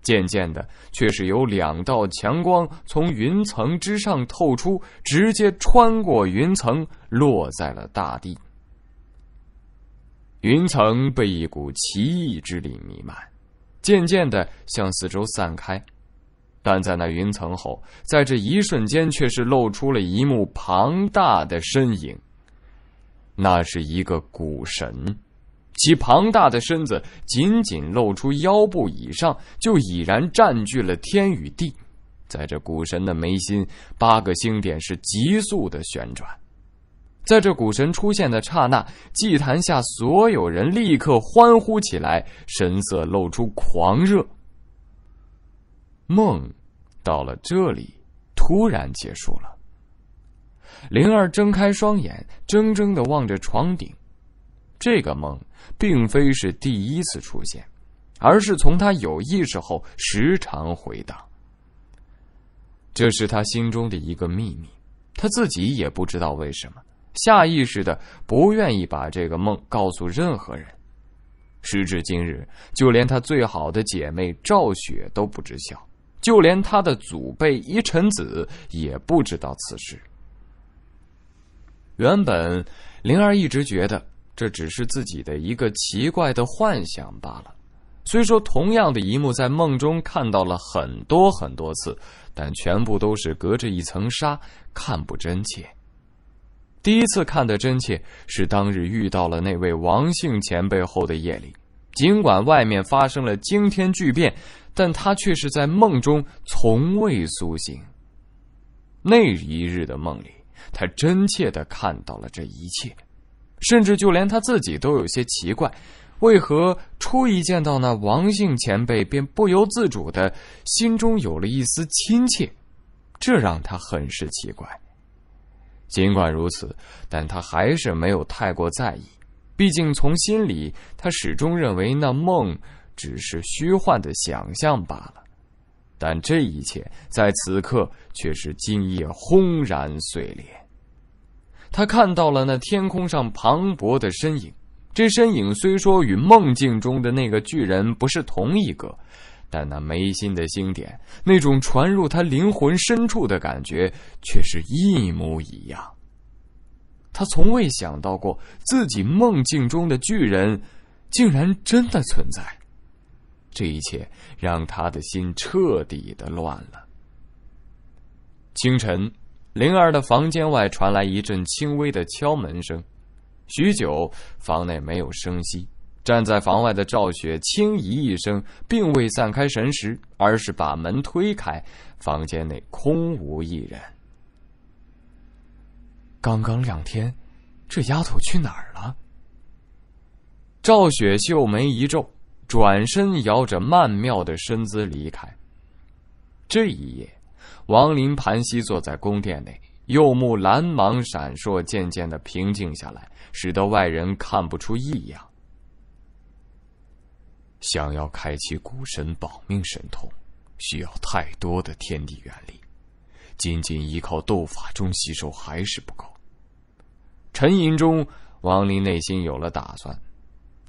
渐渐的，却是有两道强光从云层之上透出，直接穿过云层，落在了大地。云层被一股奇异之力弥漫。渐渐的向四周散开，但在那云层后，在这一瞬间，却是露出了一幕庞大的身影。那是一个古神，其庞大的身子仅仅露出腰部以上，就已然占据了天与地。在这古神的眉心，八个星点是急速的旋转。在这古神出现的刹那，祭坛下所有人立刻欢呼起来，神色露出狂热。梦到了这里，突然结束了。灵儿睁开双眼，怔怔的望着床顶。这个梦并非是第一次出现，而是从他有意识后时常回荡。这是他心中的一个秘密，他自己也不知道为什么。下意识的不愿意把这个梦告诉任何人。时至今日，就连他最好的姐妹赵雪都不知晓，就连他的祖辈一臣子也不知道此事。原本灵儿一直觉得这只是自己的一个奇怪的幻想罢了。虽说同样的一幕在梦中看到了很多很多次，但全部都是隔着一层纱，看不真切。第一次看得真切，是当日遇到了那位王姓前辈后的夜里。尽管外面发生了惊天巨变，但他却是在梦中从未苏醒。那一日的梦里，他真切的看到了这一切，甚至就连他自己都有些奇怪：为何初一见到那王姓前辈，便不由自主的心中有了一丝亲切？这让他很是奇怪。尽管如此，但他还是没有太过在意。毕竟从心里，他始终认为那梦只是虚幻的想象罢了。但这一切在此刻却是今夜轰然碎裂。他看到了那天空上磅礴的身影，这身影虽说与梦境中的那个巨人不是同一个。但那眉心的星点，那种传入他灵魂深处的感觉，却是一模一样。他从未想到过，自己梦境中的巨人，竟然真的存在。这一切让他的心彻底的乱了。清晨，灵儿的房间外传来一阵轻微的敲门声，许久，房内没有声息。站在房外的赵雪轻咦一声，并未散开神识，而是把门推开，房间内空无一人。刚刚两天，这丫头去哪儿了？赵雪秀眉一皱，转身摇着曼妙的身姿离开。这一夜，王林盘膝坐在宫殿内，右目蓝芒闪烁，渐渐的平静下来，使得外人看不出异样。想要开启古神保命神通，需要太多的天地元力，仅仅依靠斗法中吸收还是不够。沉吟中，王林内心有了打算。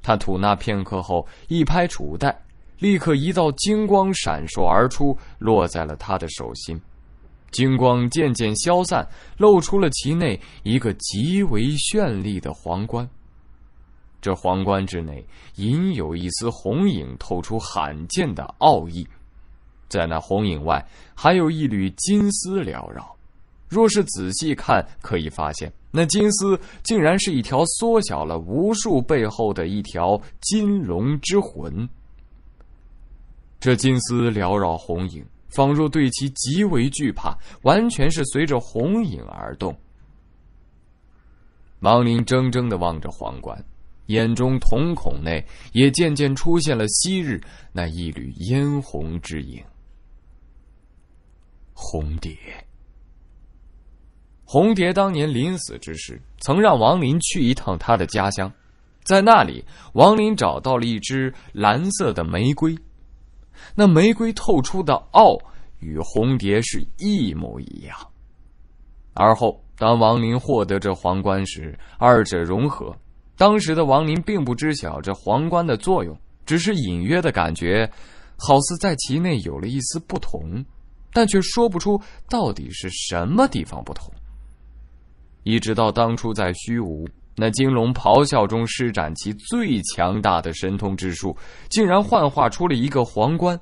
他吐纳片刻后，一拍楚带，立刻一道金光闪烁而出，落在了他的手心。金光渐渐消散，露出了其内一个极为绚丽的皇冠。这皇冠之内隐有一丝红影，透出罕见的奥义。在那红影外，还有一缕金丝缭绕。若是仔细看，可以发现那金丝竟然是一条缩小了无数倍后的一条金龙之魂。这金丝缭绕红影，仿若对其极为惧怕，完全是随着红影而动。王林怔怔的望着皇冠。眼中瞳孔内也渐渐出现了昔日那一缕嫣红之影。红蝶，红蝶当年临死之时，曾让王林去一趟他的家乡，在那里，王林找到了一只蓝色的玫瑰，那玫瑰透出的傲与红蝶是一模一样。而后，当王林获得这皇冠时，二者融合。当时的王林并不知晓这皇冠的作用，只是隐约的感觉，好似在其内有了一丝不同，但却说不出到底是什么地方不同。一直到当初在虚无，那金龙咆哮中施展其最强大的神通之术，竟然幻化出了一个皇冠。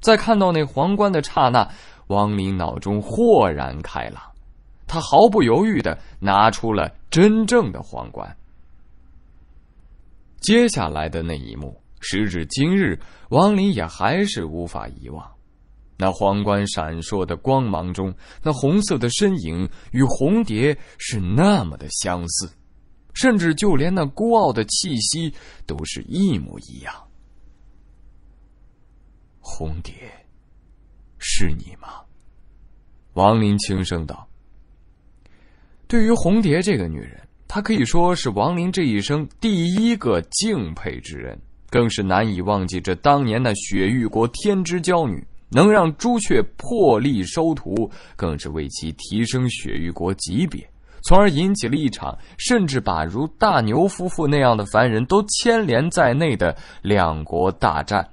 在看到那皇冠的刹那，王林脑中豁然开朗，他毫不犹豫的拿出了真正的皇冠。接下来的那一幕，时至今日，王林也还是无法遗忘。那皇冠闪烁的光芒中，那红色的身影与红蝶是那么的相似，甚至就连那孤傲的气息都是一模一样。红蝶，是你吗？王林轻声道。对于红蝶这个女人。她可以说是王林这一生第一个敬佩之人，更是难以忘记这当年那雪域国天之娇女能让朱雀破例收徒，更是为其提升雪域国级别，从而引起了一场甚至把如大牛夫妇那样的凡人都牵连在内的两国大战。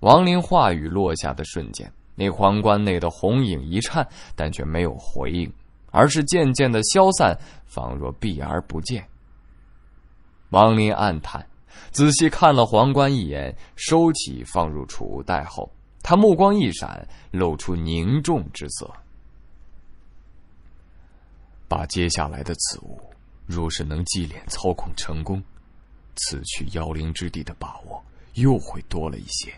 王林话语落下的瞬间，那皇冠内的红影一颤，但却没有回应。而是渐渐的消散，仿若避而不见。王林暗叹，仔细看了皇冠一眼，收起放入储物袋后，他目光一闪，露出凝重之色。把接下来的此物，若是能祭炼操控成功，此去妖灵之地的把握又会多了一些。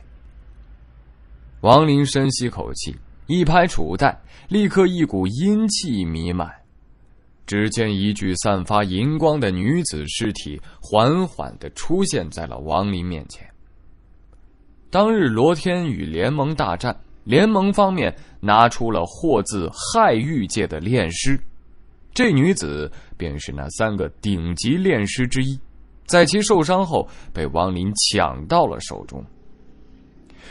王林深吸口气。一拍储物袋，立刻一股阴气弥漫。只见一具散发银光的女子尸体缓缓的出现在了王林面前。当日罗天与联盟大战，联盟方面拿出了获自害玉界的炼尸，这女子便是那三个顶级炼师之一，在其受伤后被王林抢到了手中。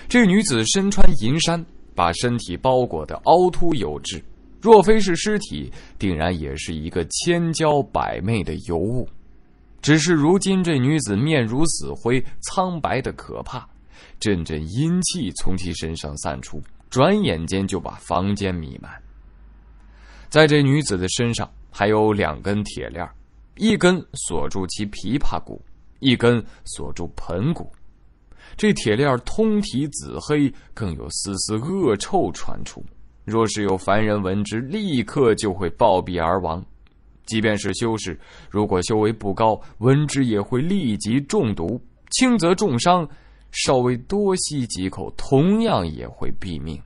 这女子身穿银衫。把身体包裹的凹凸有致，若非是尸体，定然也是一个千娇百媚的尤物。只是如今这女子面如死灰，苍白的可怕，阵阵阴气从其身上散出，转眼间就把房间弥漫。在这女子的身上还有两根铁链，一根锁住其琵琶骨，一根锁住盆骨。这铁链通体紫黑，更有丝丝恶臭传出。若是有凡人闻之，立刻就会暴毙而亡。即便是修士，如果修为不高，闻之也会立即中毒，轻则重伤，稍微多吸几口，同样也会毙命。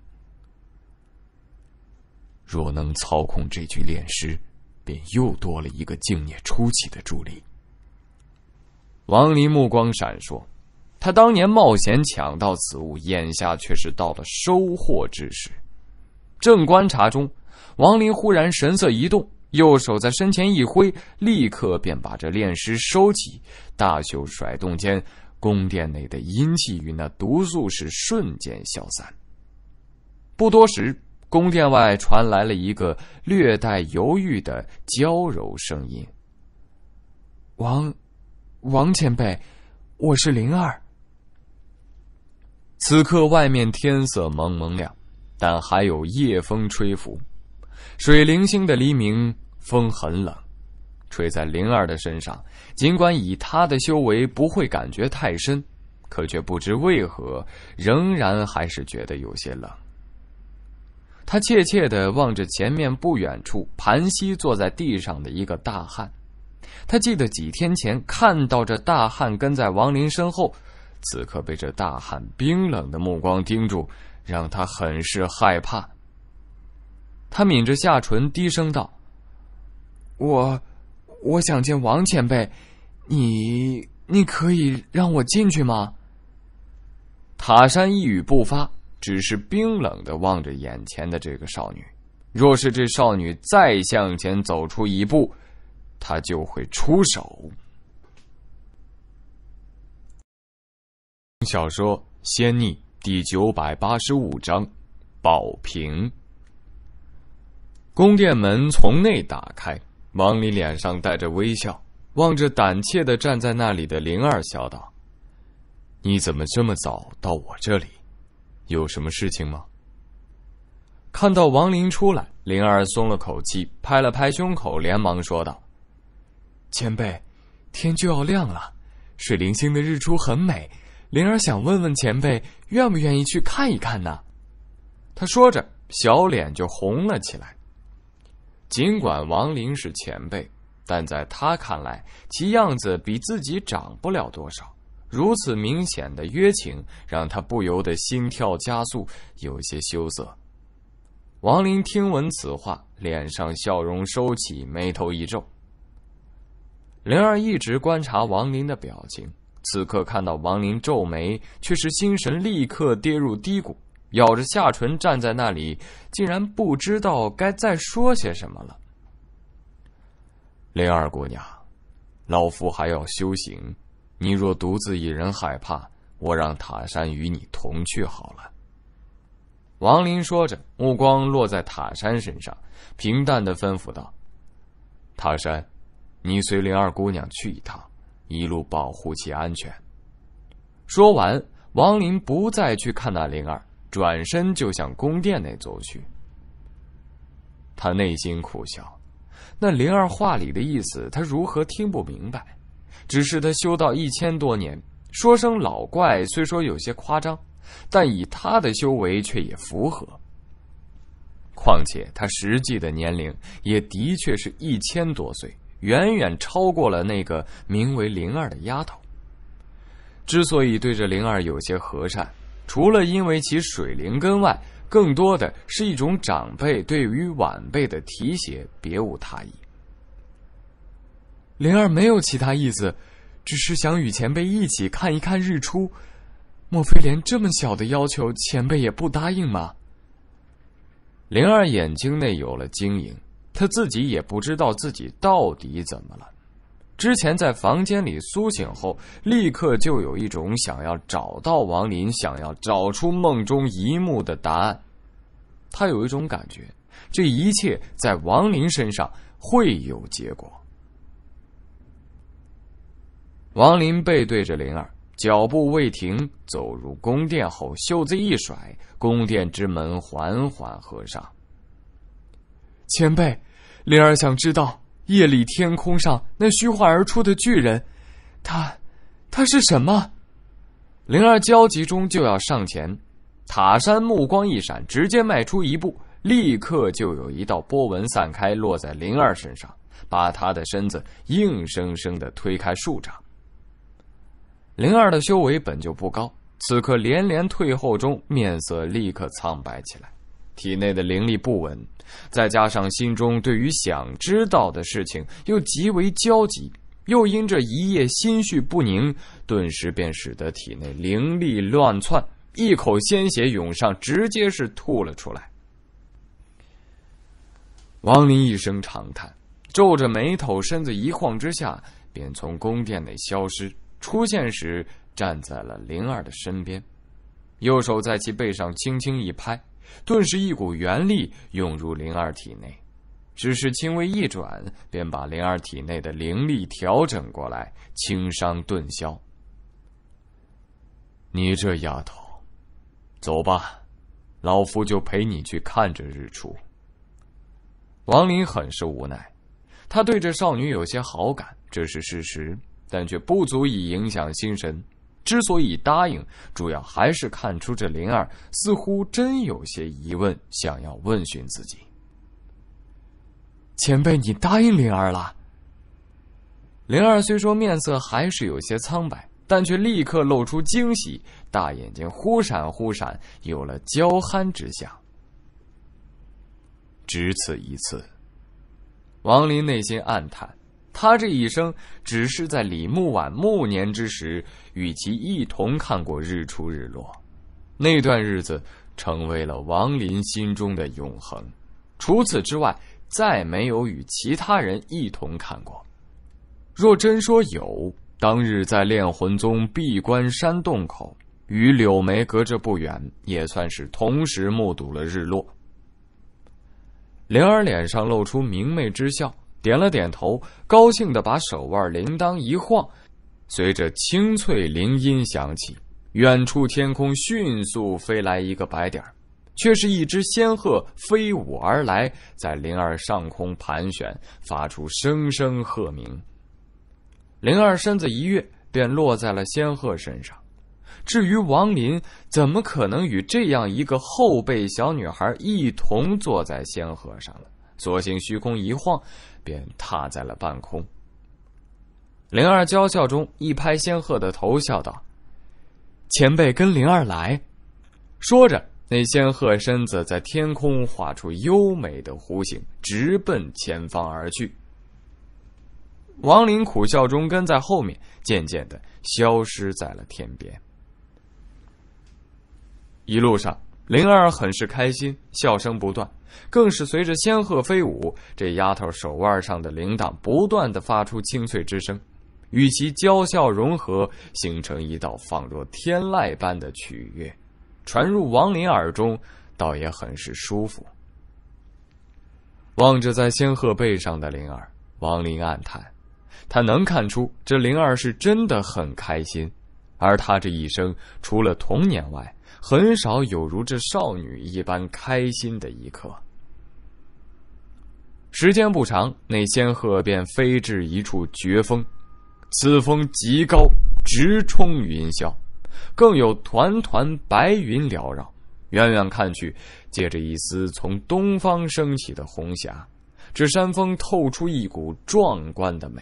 若能操控这具炼尸，便又多了一个敬业初期的助力。王林目光闪烁，他当年冒险抢到此物，眼下却是到了收获之时。正观察中，王林忽然神色一动，右手在身前一挥，立刻便把这炼尸收起。大袖甩动间，宫殿内的阴气与那毒素是瞬间消散。不多时，宫殿外传来了一个略带犹豫的娇柔声音：“王，王前辈，我是灵儿。”此刻外面天色蒙蒙亮。但还有夜风吹拂，水灵星的黎明，风很冷，吹在灵儿的身上。尽管以他的修为不会感觉太深，可却不知为何，仍然还是觉得有些冷。他怯怯的望着前面不远处盘膝坐在地上的一个大汉，他记得几天前看到这大汉跟在王林身后，此刻被这大汉冰冷的目光盯住。让他很是害怕。他抿着下唇，低声道：“我，我想见王前辈，你，你可以让我进去吗？”塔山一语不发，只是冰冷的望着眼前的这个少女。若是这少女再向前走出一步，他就会出手。小说《仙逆》。第九百八十五章，宝瓶。宫殿门从内打开，王林脸上带着微笑，望着胆怯的站在那里的灵儿，笑道：“你怎么这么早到我这里？有什么事情吗？”看到王林出来，灵儿松了口气，拍了拍胸口，连忙说道：“前辈，天就要亮了，水灵星的日出很美。”灵儿想问问前辈，愿不愿意去看一看呢？他说着，小脸就红了起来。尽管王林是前辈，但在他看来，其样子比自己长不了多少。如此明显的约情，让他不由得心跳加速，有些羞涩。王林听闻此话，脸上笑容收起，眉头一皱。灵儿一直观察王林的表情。此刻看到王林皱眉，却是心神立刻跌入低谷，咬着下唇站在那里，竟然不知道该再说些什么了。灵儿姑娘，老夫还要修行，你若独自一人害怕，我让塔山与你同去好了。王林说着，目光落在塔山身上，平淡的吩咐道：“塔山，你随灵儿姑娘去一趟。”一路保护其安全。说完，王林不再去看那灵儿，转身就向宫殿内走去。他内心苦笑，那灵儿话里的意思，他如何听不明白？只是他修道一千多年，说声老怪虽说有些夸张，但以他的修为却也符合。况且他实际的年龄也的确是一千多岁。远远超过了那个名为灵儿的丫头。之所以对着灵儿有些和善，除了因为其水灵根外，更多的是一种长辈对于晚辈的提携，别无他意。灵儿没有其他意思，只是想与前辈一起看一看日出。莫非连这么小的要求，前辈也不答应吗？灵儿眼睛内有了晶莹。她自己也不知道自己到底怎么了。之前在房间里苏醒后，立刻就有一种想要找到王林，想要找出梦中一幕的答案。他有一种感觉，这一切在王林身上会有结果。王林背对着灵儿，脚步未停，走入宫殿后，袖子一甩，宫殿之门缓缓合上。前辈。灵儿想知道夜里天空上那虚化而出的巨人，他，他是什么？灵儿焦急中就要上前，塔山目光一闪，直接迈出一步，立刻就有一道波纹散开，落在灵儿身上，把她的身子硬生生的推开数丈。灵儿的修为本就不高，此刻连连退后中，面色立刻苍白起来，体内的灵力不稳，再加上心中对于想知道的事情又极为焦急。又因这一夜心绪不宁，顿时便使得体内灵力乱窜，一口鲜血涌上，直接是吐了出来。王林一声长叹，皱着眉头，身子一晃之下，便从宫殿内消失。出现时，站在了灵儿的身边，右手在其背上轻轻一拍，顿时一股元力涌入灵儿体内。只是轻微一转，便把灵儿体内的灵力调整过来，轻伤顿消。你这丫头，走吧，老夫就陪你去看着日出。王林很是无奈，他对这少女有些好感，这是事实，但却不足以影响心神。之所以答应，主要还是看出这灵儿似乎真有些疑问，想要问询自己。前辈，你答应灵儿了。灵儿虽说面色还是有些苍白，但却立刻露出惊喜，大眼睛忽闪忽闪，有了娇憨之相。只此一次。王林内心暗叹，他这一生只是在李木婉暮年之时与其一同看过日出日落，那段日子成为了王林心中的永恒。除此之外。再没有与其他人一同看过。若真说有，当日在炼魂宗闭关山洞口，与柳梅隔着不远，也算是同时目睹了日落。灵儿脸上露出明媚之笑，点了点头，高兴的把手腕铃铛一晃，随着清脆铃音响起，远处天空迅速飞来一个白点。却是一只仙鹤飞舞而来，在灵儿上空盘旋，发出声声鹤鸣。灵儿身子一跃，便落在了仙鹤身上。至于王林，怎么可能与这样一个后辈小女孩一同坐在仙鹤上了？索性虚空一晃，便踏在了半空。灵儿娇笑中一拍仙鹤的头，笑道：“前辈跟灵儿来。”说着。那仙鹤身子在天空画出优美的弧形，直奔前方而去。王林苦笑中跟在后面，渐渐的消失在了天边。一路上，灵儿很是开心，笑声不断，更是随着仙鹤飞舞，这丫头手腕上的铃铛不断的发出清脆之声，与其娇笑融合，形成一道仿若天籁般的曲乐。传入王林耳中，倒也很是舒服。望着在仙鹤背上的灵儿，王林暗叹：他能看出这灵儿是真的很开心，而他这一生除了童年外，很少有如这少女一般开心的一刻。时间不长，那仙鹤便飞至一处绝峰，此峰极高，直冲云霄。更有团团白云缭绕，远远看去，借着一丝从东方升起的红霞，这山峰透出一股壮观的美。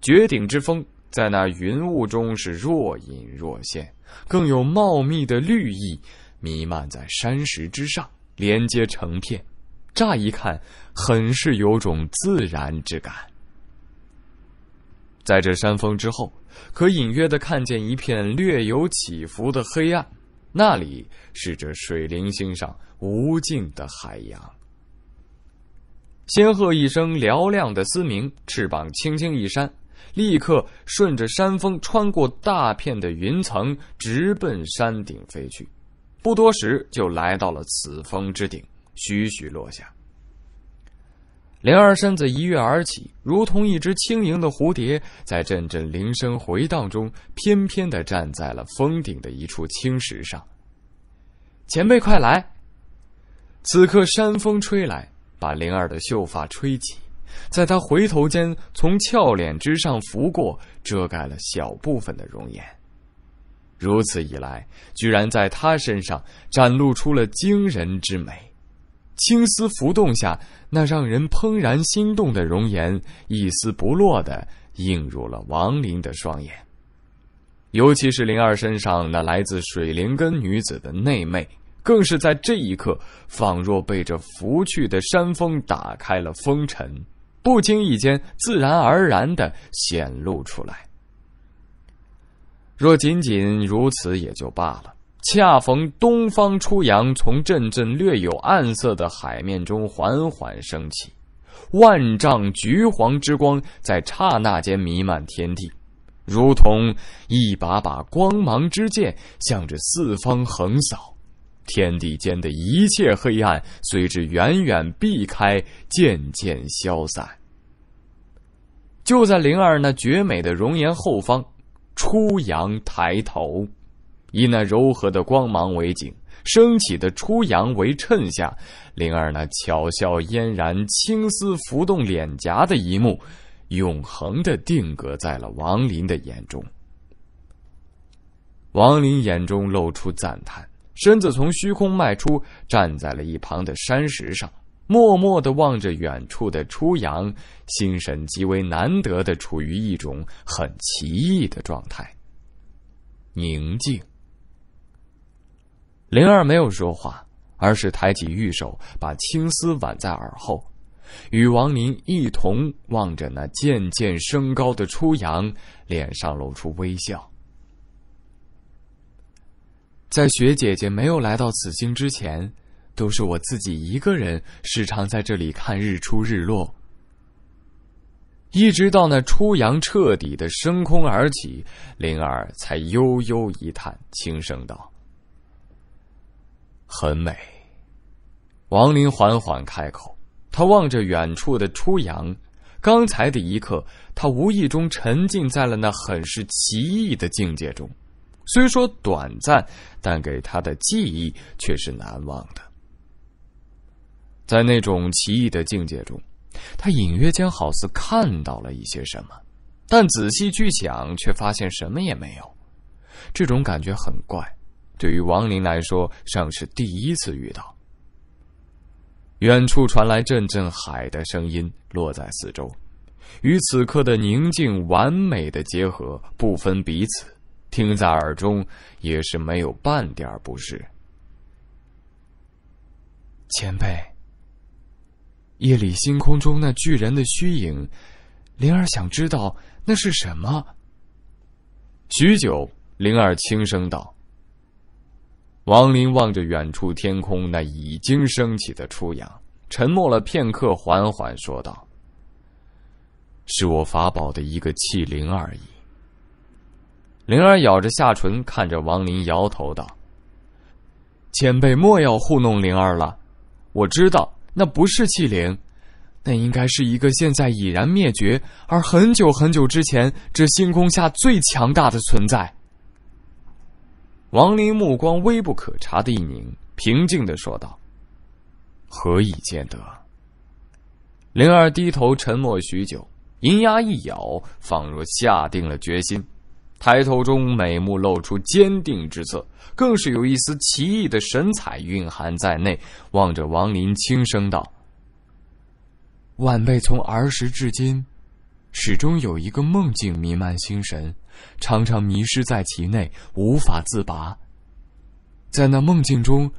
绝顶之峰在那云雾中是若隐若现，更有茂密的绿意弥漫在山石之上，连接成片，乍一看，很是有种自然之感。在这山峰之后。可隐约的看见一片略有起伏的黑暗，那里是这水灵星上无尽的海洋。仙鹤一声嘹亮的嘶鸣，翅膀轻轻一扇，立刻顺着山峰穿过大片的云层，直奔山顶飞去。不多时，就来到了此峰之顶，徐徐落下。灵儿身子一跃而起，如同一只轻盈的蝴蝶，在阵阵铃声回荡中，翩翩的站在了峰顶的一处青石上。前辈，快来！此刻山风吹来，把灵儿的秀发吹起，在她回头间，从俏脸之上拂过，遮盖了小部分的容颜。如此一来，居然在他身上展露出了惊人之美。青丝浮动下，那让人怦然心动的容颜一丝不落的映入了王林的双眼。尤其是灵儿身上那来自水灵根女子的内媚，更是在这一刻，仿若被这拂去的山峰打开了风尘，不经意间自然而然的显露出来。若仅仅如此也就罢了，恰逢东方初阳从阵阵略有暗色的海面中缓缓升起，万丈橘黄之光在刹那间弥漫天地，如同一把把光芒之剑向着四方横扫，天地间的一切黑暗随之远远避开，渐渐消散。就在灵儿那绝美的容颜后方。初阳抬头，以那柔和的光芒为景，升起的初阳为衬下，灵儿那巧笑嫣然、青丝浮动脸颊的一幕，永恒的定格在了王林的眼中。王林眼中露出赞叹，身子从虚空迈出，站在了一旁的山石上。默默的望着远处的初阳，心神极为难得的处于一种很奇异的状态。宁静。灵儿没有说话，而是抬起玉手，把青丝挽在耳后，与王林一同望着那渐渐升高的初阳，脸上露出微笑。在雪姐姐没有来到此境之前。都是我自己一个人，时常在这里看日出日落，一直到那初阳彻底的升空而起，灵儿才悠悠一叹，轻声道：“很美。”王林缓缓开口，他望着远处的初阳，刚才的一刻，他无意中沉浸在了那很是奇异的境界中，虽说短暂，但给他的记忆却是难忘的。在那种奇异的境界中，他隐约间好似看到了一些什么，但仔细去想，却发现什么也没有。这种感觉很怪，对于王林来说，尚是第一次遇到。远处传来阵阵海的声音，落在四周，与此刻的宁静完美的结合，不分彼此，听在耳中也是没有半点不适。前辈。夜里星空中那巨人的虚影，灵儿想知道那是什么。许久，灵儿轻声道：“王林望着远处天空那已经升起的初阳，沉默了片刻，缓缓说道：‘是我法宝的一个器灵而已。’灵儿咬着下唇，看着王林，摇头道：‘前辈莫要糊弄灵儿了，我知道。’”那不是气灵，那应该是一个现在已然灭绝，而很久很久之前这星空下最强大的存在。王林目光微不可察的一凝，平静的说道：“何以见得？”灵儿低头沉默许久，银牙一咬，仿若下定了决心。抬头中美目露出坚定之色，更是有一丝奇异的神采蕴含在内。望着王林，轻声道：“晚辈从儿时至今，始终有一个梦境弥漫心神，常常迷失在其内，无法自拔。在那梦境中，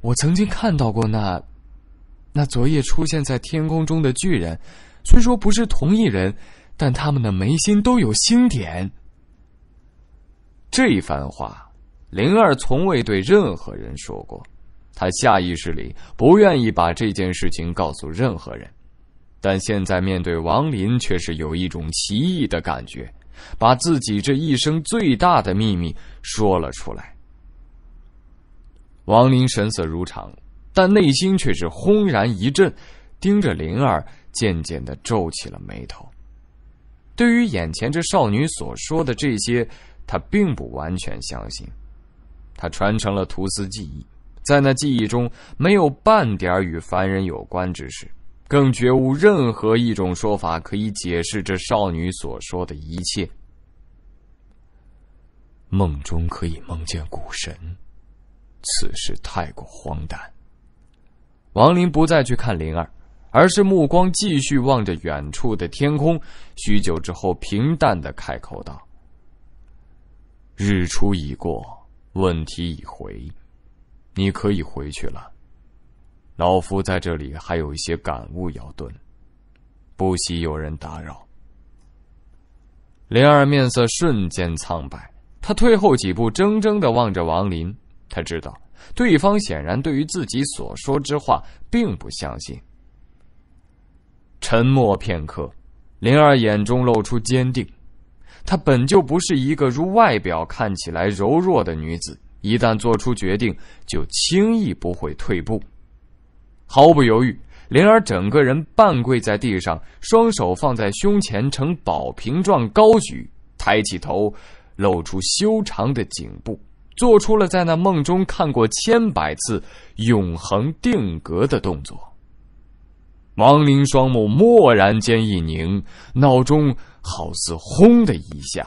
我曾经看到过那，那昨夜出现在天空中的巨人。虽说不是同一人，但他们的眉心都有星点。”这番话，灵儿从未对任何人说过。她下意识里不愿意把这件事情告诉任何人，但现在面对王林，却是有一种奇异的感觉，把自己这一生最大的秘密说了出来。王林神色如常，但内心却是轰然一震，盯着灵儿，渐渐的皱起了眉头。对于眼前这少女所说的这些。他并不完全相信，他传承了图斯记忆，在那记忆中没有半点与凡人有关之事，更绝无任何一种说法可以解释这少女所说的一切。梦中可以梦见古神，此事太过荒诞。王林不再去看灵儿，而是目光继续望着远处的天空。许久之后，平淡的开口道：“日出已过，问题已回，你可以回去了。老夫在这里还有一些感悟要顿，不惜有人打扰。”灵儿面色瞬间苍白。他退后几步，怔怔的望着王林。他知道，对方显然对于自己所说之话并不相信。沉默片刻，灵儿眼中露出坚定。她本就不是一个如外表看起来柔弱的女子，一旦做出决定，就轻易不会退步。毫不犹豫，灵儿整个人半跪在地上，双手放在胸前呈宝瓶状高举，抬起头。露出修长的颈部，做出了在那梦中看过千百次永恒定格的动作。王林双目蓦然间一凝，脑中好似轰的一下。